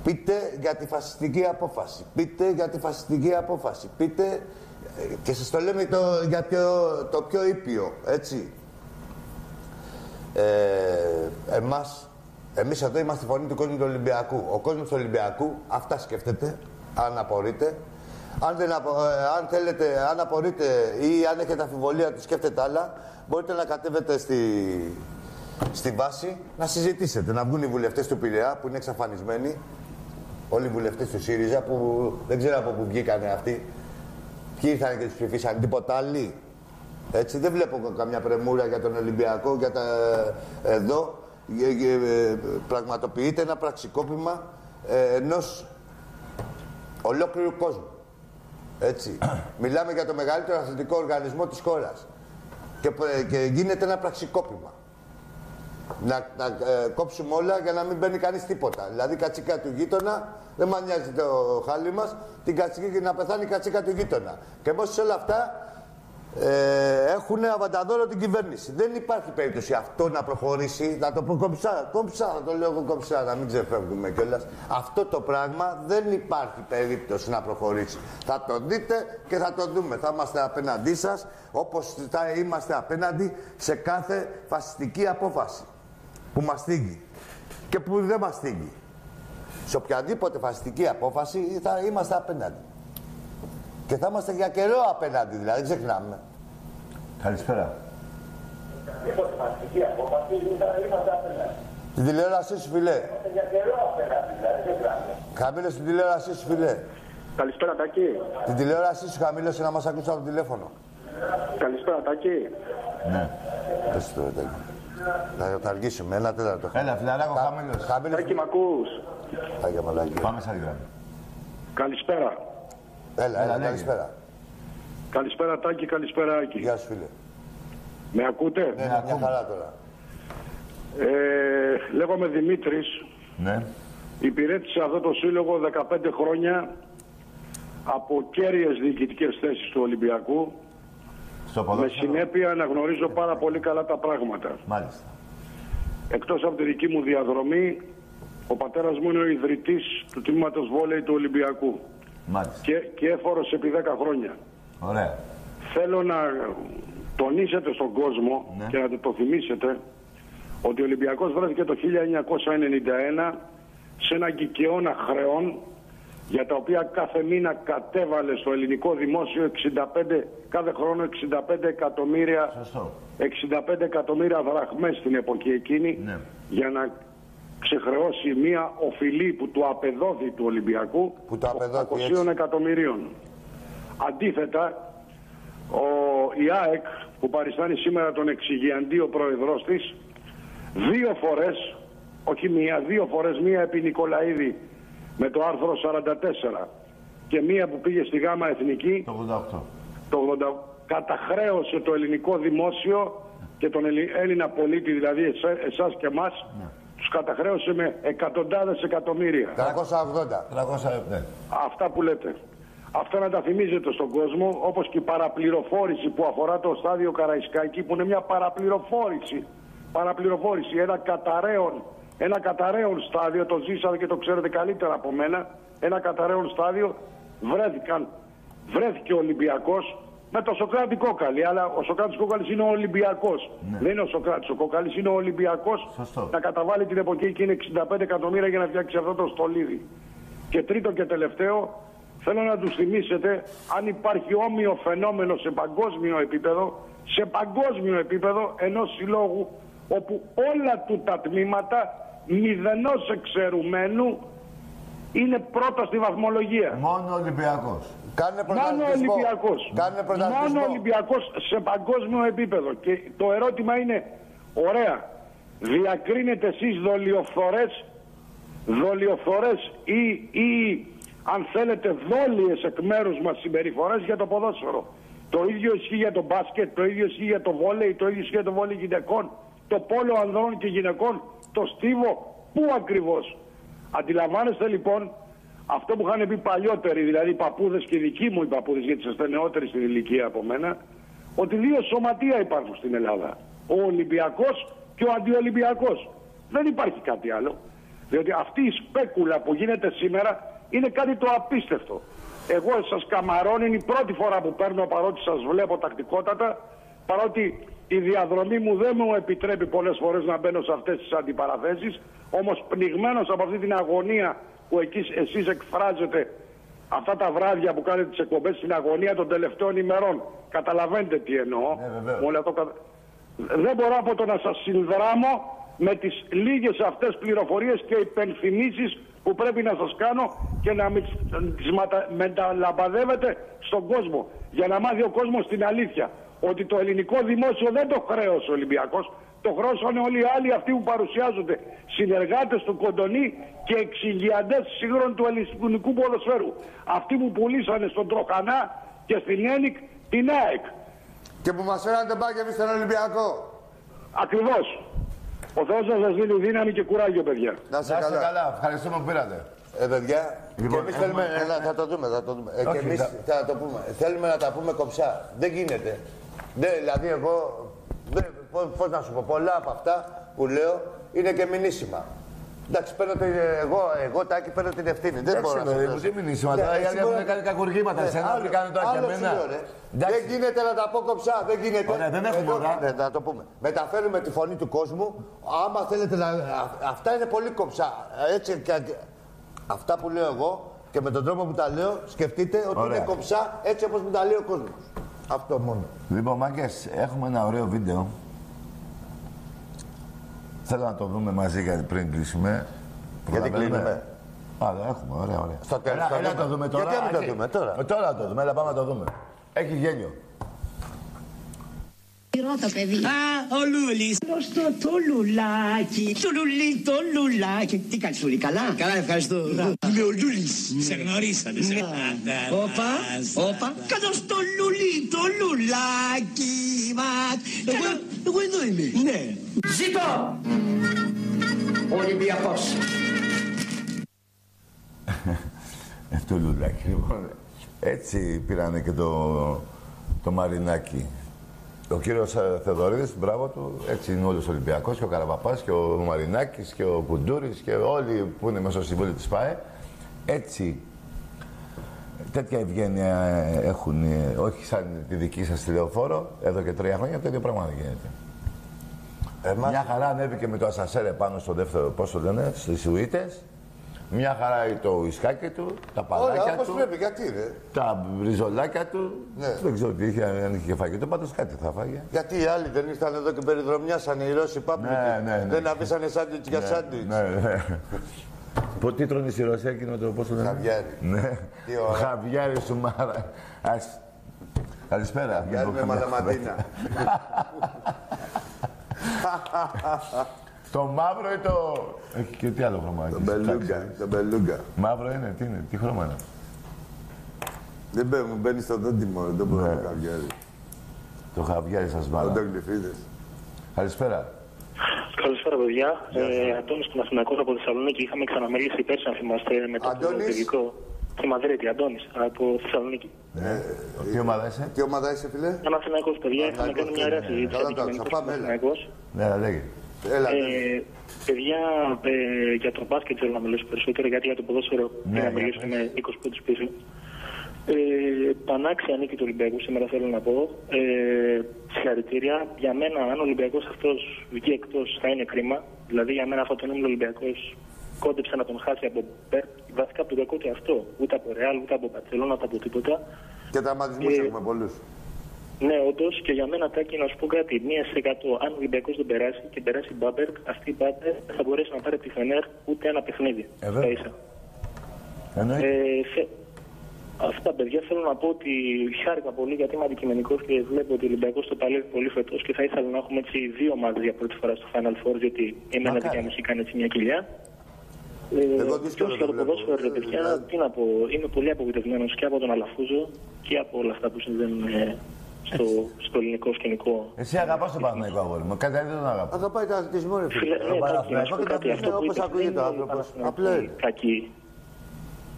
Πείτε για τη φασιστική απόφαση. Πείτε για τη φασιστική απόφαση. Πείτε. ε, Και σας το λέμε το, για πιο, το πιο ήπιο, έτσι. Ε, εμάς, εμείς εδώ είμαστε η φωνή του κόσμου του Ολυμπιακού. Ο κόσμος του Ολυμπιακού αυτά σκέφτεται, αν απορείτε. Αν, δεν απο, ε, αν θέλετε, αν απορείτε ή αν έχετε αμφιβολία ότι σκέφτεται άλλα, μπορείτε να κατέβετε στη, στη βάση να συζητήσετε. Να βγουν οι βουλευτές του Πειραιά που είναι εξαφανισμένοι. Όλοι οι βουλευτές του ΣΥΡΙΖΑ που δεν ξέρω από πού βγήκανε αυτοί. Ποιοι ήρθαν και τους ψηφίσαν, τίποτα άλλοι. Έτσι, δεν βλέπω καμιά πρεμούρα για τον Ολυμπιακό, για τα εδώ. Ε, ε, ε, πραγματοποιείται ένα πραξικόπημα ε, ενός ολόκληρου κόσμου. Έτσι. *clears throat* Μιλάμε για το μεγαλύτερο αθλητικό οργανισμό της χώρας. Και, και γίνεται ένα πραξικόπημα. Να, να ε, κόψουμε όλα για να μην μπαίνει κανείς τίποτα. Δηλαδή κατσίκα του γείτονα, δεν μας νοιάζει το χάλι μας, την κατσίκα, να πεθάνει η κατσίκα του γείτονα. Και μέσα σε όλα αυτά ε, έχουν αβανταδόρο την κυβέρνηση. Δεν υπάρχει περίπτωση αυτό να προχωρήσει. Να το πω κομψά, κομψά, να το λέω εγώ κομψά, να μην ξεφεύγουμε κιόλας. Αυτό το πράγμα δεν υπάρχει περίπτωση να προχωρήσει. Θα το δείτε και θα το δούμε. Θα είμαστε απέναντί σας όπως θα είμαστε απέναντι σε κάθε φασιστική απόφαση που μας θίγει και που δεν μας θίγει. Σε οποιαδήποτε φασιστική απόφαση θα είμαστε απέναντι. Και θα είμαστε για καιρό απέναντι, δηλαδή, δεν ξεχνάμε. Καλησπέρα. Την τηλεόρασή σου, φιλέ. Χαμήλωσε την τηλεόρασή σου, φιλέ. Καλησπέρα, Τάκη. Την τηλεόρασή σου χαμήλωσε να μας ακούσει από το τηλέφωνο. Καλησπέρα, Τάκη. Ναι. Πες το, Τάκη. Θα, θα αργήσουμε, ένα τέταρτο. Έλα, φιλαράκο, χαμήλωσε. Χαμήλωσε. Τάκη, μ' ακούς; Άγια μαλάκια. Πάμε σαν γραμμή. Καλησπέρα. Έλα, έλα, λέγε. καλησπέρα. Καλησπέρα, Τάκη, καλησπέρα, Άκη. Γεια σου, φίλε. Με ακούτε; Ναι, ναι, μια χαρά τώρα. Ε, λέγομαι Δημήτρης. Ναι. Υπηρέτησα αυτό το σύλλογο 15 χρόνια από κέρυες διοικητικές θέσεις του Ολυμπιακού. Στο Με ποδόσφαιρο. συνέπεια να γνωρίζω πάρα πολύ καλά τα πράγματα. Μάλιστα. Εκτός από τη δική μου διαδρομή, ο πατέρας μου είναι ο ιδρυτής του τμήματος βόλεϊ του Ολυμπιακού Μάλιστα. και, και έφορος επί 10 χρόνια. Ωραία. Θέλω να τονίσετε στον κόσμο Ναι. και να το θυμίσετε ότι ο Ολυμπιακός βρέθηκε το 1991 σε ένα κικαιώνα χρεών για τα οποία κάθε μήνα κατέβαλε στο ελληνικό δημόσιο 65, κάθε χρόνο 65 εκατομμύρια, Σωστό. 65 εκατομμύρια δραχμές στην εποχή εκείνη Ναι. για να ξεχρεώσει μία οφειλή που του απεδόθη του Ολυμπιακού Που το απεδόθη, 800 έτσι. εκατομμυρίων. Αντίθετα, ο, η ΑΕΚ που παριστάνει σήμερα τον εξηγιαντή ο πρόεδρος της, δύο φορές, όχι μία, δύο φορές, μία επί Νικολαίδη με το άρθρο 44 και μία που πήγε στη ΓΑΜΑ Εθνική, Το 88. το 80, καταχρέωσε το ελληνικό δημόσιο και τον Ελλη- Έλληνα πολίτη, δηλαδή εσά, εσάς και εμάς, τους καταχρέωσε με εκατοντάδες εκατομμύρια. 380. 300, ναι. Αυτά που λέτε. Αυτά να τα θυμίζετε στον κόσμο, όπως και η παραπληροφόρηση που αφορά το στάδιο Καραϊσκάκη, που είναι μια παραπληροφόρηση. Παραπληροφόρηση, ένα καταραίον, ένα καταραίον στάδιο, το ζήσατε και το ξέρετε καλύτερα από μένα, ένα καταραίον στάδιο, βρέθηκαν, βρέθηκε ο Ολυμπιακός με το Σοκράτη Κόκαλη, αλλά ο Σοκράτης Κόκαλης είναι ο Ολυμπιακός. Δεν είναι ο Σοκράτης ο Κόκαλης, είναι ο Ολυμπιακός Σωστό. να καταβάλει την εποχή εκείνη 65 εκατομμύρια για να φτιάξει αυτό το στολίδι. Και τρίτο και τελευταίο, θέλω να τους θυμίσετε αν υπάρχει όμοιο φαινόμενο σε παγκόσμιο επίπεδο, σε παγκόσμιο επίπεδο ενός συλλόγου όπου όλα του τα τμήματα μηδενός εξαιρουμένου είναι πρώτα στη βαθμολογία. Μόνο Ολυμπιακός. Κάνουν Μόνο πρωταθλητισμό. Ολυμπιακός. Κάνουν πρωταθλητισμό. Μόνο Ολυμπιακός σε παγκόσμιο επίπεδο. Και το ερώτημα είναι, ωραία, διακρίνετε εσείς δολιοφθορές, δολιοφθορές ή, ή αν θέλετε δόλιες εκ μέρους μας συμπεριφορές για το ποδόσφαιρο. Το ίδιο ισχύει για το μπάσκετ, το ίδιο ισχύει για το βόλεϊ, το ίδιο ισχύει για το βόλεϊ γυναικών, το πόλο ανδρών και γυναικών, το στίβο, πού ακριβώς; Αντιλαμβάνεστε λοιπόν αυτό που είχαν πει παλιότεροι, δηλαδή οι παππούδες και οι δικοί μου οι παππούδες, γιατί είστε νεότεροι στην ηλικία από μένα, ότι δύο σωματεία υπάρχουν στην Ελλάδα. Ο Ολυμπιακός και ο Αντιολυμπιακός. Δεν υπάρχει κάτι άλλο. Διότι αυτή η σπέκουλα που γίνεται σήμερα είναι κάτι το απίστευτο. Εγώ σας καμαρώνω, είναι η πρώτη φορά που παίρνω παρότι σας βλέπω τακτικότατα, παρότι η διαδρομή μου δεν μου επιτρέπει πολλές φορές να μπαίνω σε αυτές τις αντιπαραθέσεις, όμως πνιγμένος από αυτή την αγωνία που εκεί εσείς εκφράζετε αυτά τα βράδια που κάνετε τις εκπομπές στην αγωνία των τελευταίων ημερών. Καταλαβαίνετε τι εννοώ. Ναι, βεβαίως. Μόλι αυτό κατα- δεν μπορώ από το να σας συνδράμω με τις λίγες αυτές πληροφορίες και υπενθυμίσεις που πρέπει να σας κάνω και να μην τις μετα- μεταλαμπαδεύετε στον κόσμο για να μάθει ο κόσμος την αλήθεια ότι το ελληνικό δημόσιο δεν το χρέωσε ο Ολυμπιακός το χρώσανε όλοι οι άλλοι αυτοί που παρουσιάζονται συνεργάτες του Κοντονή και εξηγιαντές σύγχρονου του ελληνικού ποδοσφαίρου αυτοί που πουλήσανε στον Τροχανά και στην Ένικ την ΑΕΚ Και που μας φέρανε τον Μπάκεβι στον Ολυμπιακό. Ακριβώς ο Θεός να σας δίνει δύναμη και κουράγιο παιδιά Να σε Να είστε καλά. καλά. Ευχαριστούμε που πήρατε. Ε, παιδιά, Λοιπόν, και εμείς έχουμε- θέλουμε, έλα, θα το δούμε, θα το δούμε. Ε, και Όχι, εμείς θα- θα το πούμε. Θέλουμε να τα πούμε κοψά. Δεν γίνεται. Δεν, δηλαδή εγώ, δεν, πώς, πώς να σου πω, πολλά από αυτά που λέω είναι και μηνύσιμα. Εντάξει, παίρνω την, εγώ, εγώ τάκι παίρνω την ευθύνη. Δεν μπορώ να παιδί σου μου, δώσω. τι μηνύσιμα Ναι, τώρα, οι εσύ άλλοι μπορεί έχουν να- κάνει κακουργήματα, Ναι, εσένα άλλο- τι κάνουν τώρα και άλλο εμένα. σου λέω, ρε. Εντάξει. Δεν γίνεται να τα πω κοψά, δεν γίνεται. Ωραία, δεν έχουμε Εδώ- ώρα. Ναι, να το πούμε. Μεταφέρουμε τη φωνή του κόσμου. Άμα θέλετε να. α- Αυτά είναι πολύ κοψά. Έτσι, και- αυτά που λέω εγώ και με τον τρόπο που τα λέω, σκεφτείτε ότι Ωραία. είναι κοψά έτσι όπως μου τα λέει ο κόσμος. Αυτό μόνο. Λοιπόν, μάγκες, έχουμε ένα ωραίο βίντεο. Θέλω να το δούμε μαζί για πριν κλείσουμε. Γιατί Προλαβαίνουμε; κλείνουμε; Α, δεν έχουμε, ωραία, ωραία. Στο τέλος Έλα, θα έλα δούμε. το δούμε τώρα. Γιατί να μην το έτσι. δούμε τώρα; Ε, Τώρα το δούμε, έλα πάμε να το δούμε. Έχει γέλιο. Ρώτα, παιδί. Α, ο Λούλης. Στο το λουλάκι. Το λουλί, το λουλάκι. Τι κάνεις Λούλη, καλά; Καλά, ευχαριστώ. Είμαι ο Λούλης. Σε γνωρίσατε, σε Όπα, όπα. Κάτω στο λουλί, το λουλάκι μας. Εγώ, εγώ εδώ είμαι. Ναι. Ζήτω! Ολυμπιακός. Αυτό λουλάκι. Λοιπόν, έτσι πήρανε και το, το Μαρινάκι. Ο κύριος Θεοδωρίδης, μπράβο του, έτσι είναι όλος ο Ολυμπιακός και ο Καραπαπά και ο Μαρινάκης και ο Κουντούρης και όλοι που είναι μέσα στο συμβούλιο της ΠΑΕ. Έτσι, τέτοια ευγένεια έχουν, ε, όχι σαν τη δική σας τηλεοφόρο, εδώ και τρία χρόνια, το ίδιο πράγμα δεν γίνεται. Εμάς, Μια χαρά ανέβηκε με το ασανσέρ επάνω στο δεύτερο, πώς το λένε, στις σουίτες. Μια χαρά το ουισκάκι του, τα όλα παλάκια όπως του, πρέπει. Γιατί ρε. τα μπριζολάκια του. Ναι. Δεν ξέρω τι είχε, αν είχε φάγει. Το πάντως κάτι θα φάγε. Γιατί οι άλλοι δεν ήρθαν εδώ και περιδρομιάσανε οι Ρώσοι πάπλουκοι. Ναι, ναι, ναι. Δεν αφήσανε σάντουιτς για σάντουιτς. Ναι, ναι. Πω, τι τρώνε στη Ρωσία εκείνο το πώς το λένε. Χαβιάρι. Ναι. Τι ώρα. Χαβιάρι σου μάρα. Ας... Καλησπέρα. Χαβιάρι με μαλαματίνα. *laughs* Το μαύρο ή το... Έχει και τι άλλο χρώμα. Το έχεις, μπελούγκα. ψάξε. Το μπελούγκα. Μαύρο είναι, τι είναι, τι χρώμα είναι. Δεν μπαίνει, μου μπαίνει στο δόντιμο, δεν μπορώ Ναι. να κάνω χαβιάρι. Το χαβιάρι σας μάρα. Οντογλυφίδες. Καλησπέρα. Καλησπέρα, παιδιά. Ε, Αντώνης Παναθηναϊκός από Θεσσαλονίκη. Είχαμε ξαναμιλήσει πέρσι, αν θυμάστε, με το Αντώνης; παιδικό. Στη Μαδρίτη, Αντώνης, από Θεσσαλονίκη. Τι ομάδα είσαι; Τι ομάδα είσαι, φίλε; Παναθηναϊκός, παιδιά, είχαμε κάνει μια ωραία ναι. συζήτηση. Καλά, αντικειμενικός εντάξει, θα πάμε, έλα. Παναθηναϊκός. Ναι, αλλά λέγε. Έλα, ναι. Ε, παιδιά, ε, για το μπάσκετ θέλω να μιλήσω περισσότερο, γιατί για το ποδόσφαιρο Ναι, ναι, να για μιλήσω πες. με 20 πόντους πίσω. Ε, πανάξια νίκη του Ολυμπιακού σήμερα θέλω να πω. Ε, συγχαρητήρια. Για μένα, αν ο Ολυμπιακός αυτός βγει εκτός θα είναι κρίμα. Δηλαδή για μένα αυτό το νούμερο Ολυμπιακός κόντεψε να τον χάσει από Μπέρ, βασικά από τον κακό του αυτό. Ούτε από Ρεάλ, ούτε από Μπαρσελόνα, ούτε από τίποτα. Και τραυματισμούς Ε, έχουμε πολλούς. Ναι, όντως και για μένα τάκι να σου πω κάτι. Μία σε εκατό. Αν ο Ολυμπιακός δεν περάσει και περάσει η Μπάμπερ, αυτή η Μπάμπερ δεν θα μπορέσει να πάρει από τη Φενέρ ούτε ένα παιχνίδι. Ε, βέβαια. Τα ίσα. Εννοείται. Ε, θε- Αυτά, παιδιά, θέλω να πω ότι χάρηκα πολύ γιατί είμαι αντικειμενικός και βλέπω ότι ο Ολυμπιακός το παλεύει πολύ φετό και θα ήθελα να έχουμε έτσι δύο ομάδε για πρώτη φορά στο Final Four, διότι εμένα Μακάρι. δικιά μου έχει κάνει έτσι μια κοιλιά. Ε, Εγώ και δύσκολο όσο το για το βλέπω. ποδόσφαιρο, ρε παιδιά, Ε, τι να πω, είμαι πολύ απογοητευμένος και από τον Αλαφούζο και από όλα αυτά που συμβαίνουν ε, στο, στο ελληνικό σκηνικό. Εσύ αγαπάς τον Παναθηναϊκό αγόρι μου. Κάτι δεν τον αγαπάς. Αγαπάει τον αθλητισμό, ρε Φίλε, φίλε. ναι, Ο εντάξει, να σου Παναθηναϊκός πω και κάτι, τα αυτό που όπως είπες ακούγεται δεν ο είναι άνθρωπος. Παναθηναϊκός Απλό είναι.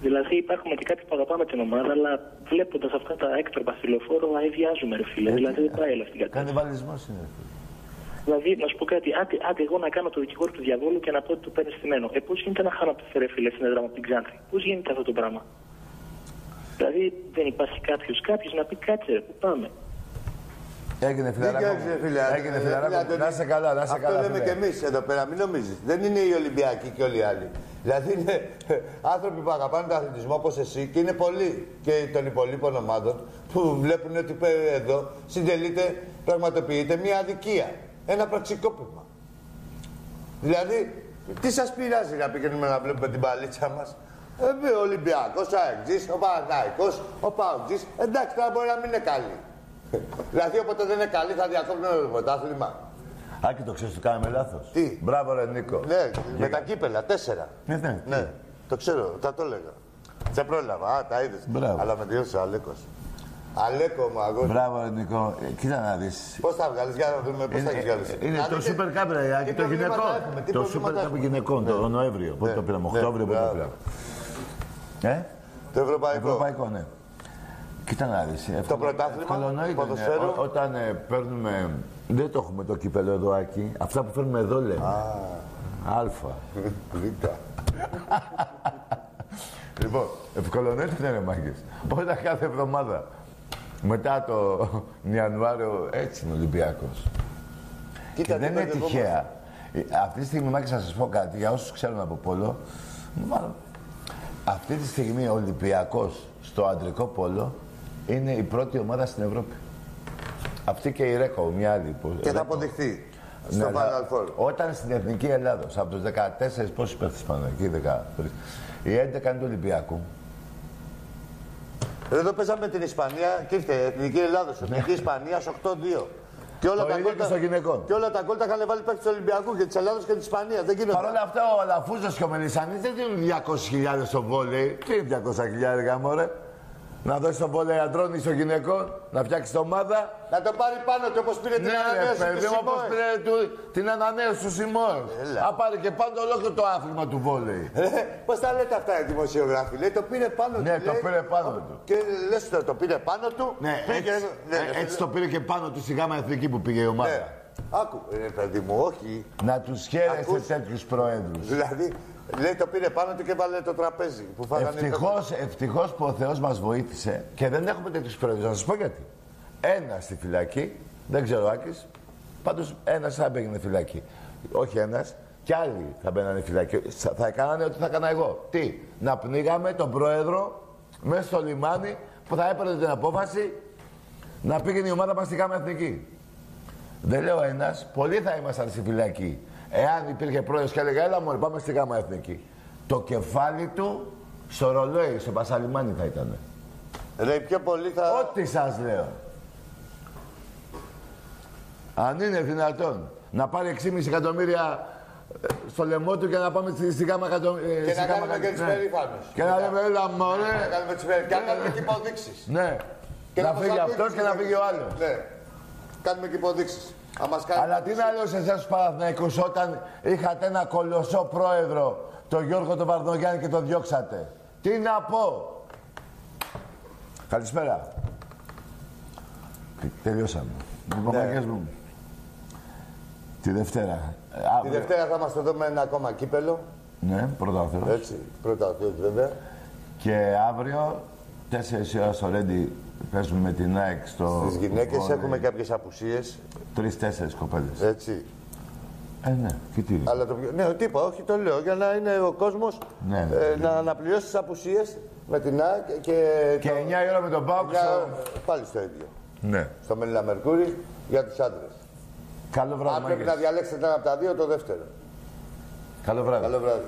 Κακή. Δηλαδή υπάρχουμε και κάποιοι που αγαπάμε την ομάδα, αλλά βλέποντας αυτά τα έκτροπα στη λεωφόρο, αειδιάζουμε, ρε φίλε. Δηλαδή δεν πάει όλα αυτή την κατάσταση. Κανιβαλισμός είναι. Δηλαδή, να σου πω κάτι, άντε, άντε εγώ να κάνω το δικηγόρο του διαβόλου και να πω ότι το παίρνεις στημένο. Ε, πώς γίνεται να χάνω από το ρε φίλε στην έδρα μου από την Ξάνθη; Πώς γίνεται αυτό το πράγμα; Δηλαδή δεν υπάρχει κάποιος, κάποιος να πει κάτσε, ρε, που πάμε. Έγινε Δεν φιλαράκο. κάνεις, ρε φίλε. Έγινε Ε, φιλαράκο. φίλε, Αντώνη, Να είσαι καλά, να είσαι Αυτό καλά. λέμε φίλε. και εμείς εδώ πέρα, μην νομίζεις. Δεν είναι οι Ολυμπιακοί και όλοι οι άλλοι. Δηλαδή είναι άνθρωποι που αγαπάνε τον αθλητισμό όπως εσύ και είναι πολλοί και των υπολείπων ομάδων που βλέπουν ότι πέρα εδώ συντελείται, πραγματοποιείται μια αδικία. ένα πραξικόπημα. Δηλαδή, τι σας πειράζει να πηγαίνουμε να βλέπουμε την παλίτσα μας; Ε, ο Ολυμπιακός, ο Αεκτζής, ο Παναθηναϊκός, ο Παουτζής. Εντάξει, τώρα μπορεί να μην είναι καλή. *laughs* δηλαδή, όποτε δεν είναι καλή θα διακόπτουν το πρωτάθλημα. Άκη, το ξέρεις, το κάναμε λάθος. Τι; Μπράβο, ρε Νίκο. Ναι, με τα κύπελα, τέσσερα. Ναι, ναι. Ναι, το ξέρω, θα το έλεγα. Σε πρόλαβα, α, τα είδες. Μπράβο. Αλλά με διώσε ο Αλέκος. Αλέκο μου, αγόρι. Μπράβο, ρε Νίκο. Ε, κοίτα να δεις. Πώς θα βγάλεις, για να δούμε πώς θα έχεις βγάλεις. Είναι Να το δείτε Super Cup, ρε Άκη, τι το προβλήματα γυναικών. έχουμε, τι Το προβλήματα Super Cup έχουμε. γυναικών, το Νοέμβριο. Πότε Ναι. το πήραμε, Ναι, Οκτώβριο, πότε το μπράβο. πήραμε. Ε, Το ευρωπαϊκό. Ευρωπαϊκό, ναι. Κοίτα να δεις. Το πρωτάθλημα, Ευκολονοείται, ποδοσφαίρο. ναι. Ό- Όταν ε, παίρνουμε... Δεν το έχουμε το κύπελο εδώ, Άκη. Αυτά που φέρνουμε εδώ, λέμε. Αλφα. *laughs* Β. Λοιπόν, ευκολονοείται, ναι, ρε μάγκες. Όταν κάθε εβδομάδα. Μετά το *laughs* Ιανουάριο, έτσι είναι ο Ολυμπιακός. Κοίτα, Και δεν τι είναι μπερδευόμαστε. τυχαία. Ε, Αυτή τη στιγμή, Μάκη, θα σας πω κάτι, για όσους ξέρουν από πόλο, μάλλον, αυτή τη στιγμή ο Ολυμπιακός στο αντρικό πόλο είναι η πρώτη ομάδα στην Ευρώπη. Αυτή και η Ρέκο, μια άλλη. που- Και θα Ρέκο. αποδειχθεί Ναι, στο αλλά Final Four. Όταν στην Εθνική Ελλάδος, από τους 14, πόσους παίχτες πάνω εκεί, 13. Οι 11 είναι του Ολυμπιακού. Εδώ παίζαμε την Ισπανία και ήρθε η Εθνική Ελλάδος, Εθνική Ισπανία 8-2. Και όλα, Το τα ίδιο γκολ και τα- στο γυναικών. και όλα τα γκολ τα είχαν βάλει παίκτες του Ολυμπιακού και της Ελλάδος και της Ισπανίας. Δεν γίνονται. Παρ' όλα αυτά, ο Αλαφούζος και ο Μελισανής δεν δίνουν 200.000 στο βόλεϊ. Τι είναι 200.000 μωρέ; Να δώσει το βόλεϊ αντρών ή στο γυναικών, να φτιάξει ομάδα. Να το πάρει πάνω του όπως πήρε την Ναι, ρε ανανέωση του παιδί μου, όπως Σιμώες. πήρε του- την ανανέωση του Σιμώες. Έλα. Θα πάρει και πάνω ολόκληρο το άθλημα του βόλεϊ. Ε, Πώς τα λέτε αυτά οι δημοσιογράφοι. Λέει το πήρε πάνω του. Ναι, το λέει. πήρε πάνω του. Και λες το, το πήρε πάνω του. Ναι, πήγε- έτσι, ναι, ε, έτσι το πήρε και πάνω του στη γάμα εθνική που πήγε η ομάδα. Ναι. Άκου, ε, παιδί μου, όχι. Να τους χαίρεσαι Ακούς. τέτοιους προέδρους. Δηλαδή, λέει το πήρε πάνω του και βάλε το τραπέζι που φάγανε. οι Ευτυχώς, ευτυχώς που ο Θεός μας βοήθησε και δεν έχουμε τέτοιους πρόεδρους. Να σας πω γιατί. Ένα στη φυλακή, δεν ξέρω Άκης, πάντως ένας θα μπαίνει φυλακή. Όχι ένας, κι άλλοι θα μπαίνανε φυλακή. Θα θα έκανανε ό,τι θα έκανα εγώ. Τι, να πνίγαμε τον πρόεδρο μέσα στο λιμάνι που θα έπαιρνε την απόφαση να πήγαινε η ομάδα μας στη γάμα εθνική. Δεν λέω ένας, πολλοί θα ήμασταν στη φυλακή. Εάν υπήρχε πρόεδρος και έλεγε, έλα μόλι πάμε στη γάμα εθνική. Το κεφάλι του στο ρολόι, στο Πασαλιμάνι θα ήταν. Λέει πιο πολύ θα. Ό,τι σας λέω. Αν είναι δυνατόν να πάρει 6,5 εκατομμύρια ε, στο λαιμό του και να πάμε στη, στη γάμα εκατομμύρια. Και να κάνουμε και τις περήφανες. Και να λέμε, έλα Να μωρέ. κάνουμε τις περήφανες. Και να κάνουμε και υποδείξεις. Ναι. Και να μας φύγει ακούει αυτός και να φύγει ο άλλος. Ναι. Κάνουμε και υποδείξεις. Αν μας κάνει... Αλλά τι να λέω σε εσάς τους Παναθηναϊκούς όταν είχατε ένα κολοσσό πρόεδρο, τον Γιώργο τον Βαρδογιάννη και τον διώξατε. Τι να πω. Καλησπέρα. Και- Τελειώσαμε. Λοιπόν, Ναι. μαγκές μου. Τη Δευτέρα. Ε, Τη αύριο- Δευτέρα θα είμαστε εδώ με ένα ακόμα κύπελο. Ναι, πρώτα ο Θεός. Έτσι, πρώτα ο Θεός βέβαια. Και αύριο, 4 ώρα στο Ρέντι, παίζουμε με την ΑΕΚ στο... Στις γυναίκες βόλεϊ. έχουμε κάποιες απουσίες. Τρεις-τέσσερις κοπέλες. Έτσι. Ε, ναι, και τι. Αλλά το... πιο- Ναι, τι είπα, όχι το λέω, για να είναι ο κόσμος Ναι, ναι. ε, να αναπληρώσει τις απουσίες με την ΑΕΚ και... Και το- 9 η ώρα με τον Πάουκ Για- στο... Πάλι στο ίδιο. Ναι. Στο Μελίνα Μερκούρι για τους άντρες. Καλό βράδυ, Αν πρέπει μάγκες. να διαλέξετε ένα από τα δύο, το δεύτερο. Καλό βράδυ. Καλό βράδυ.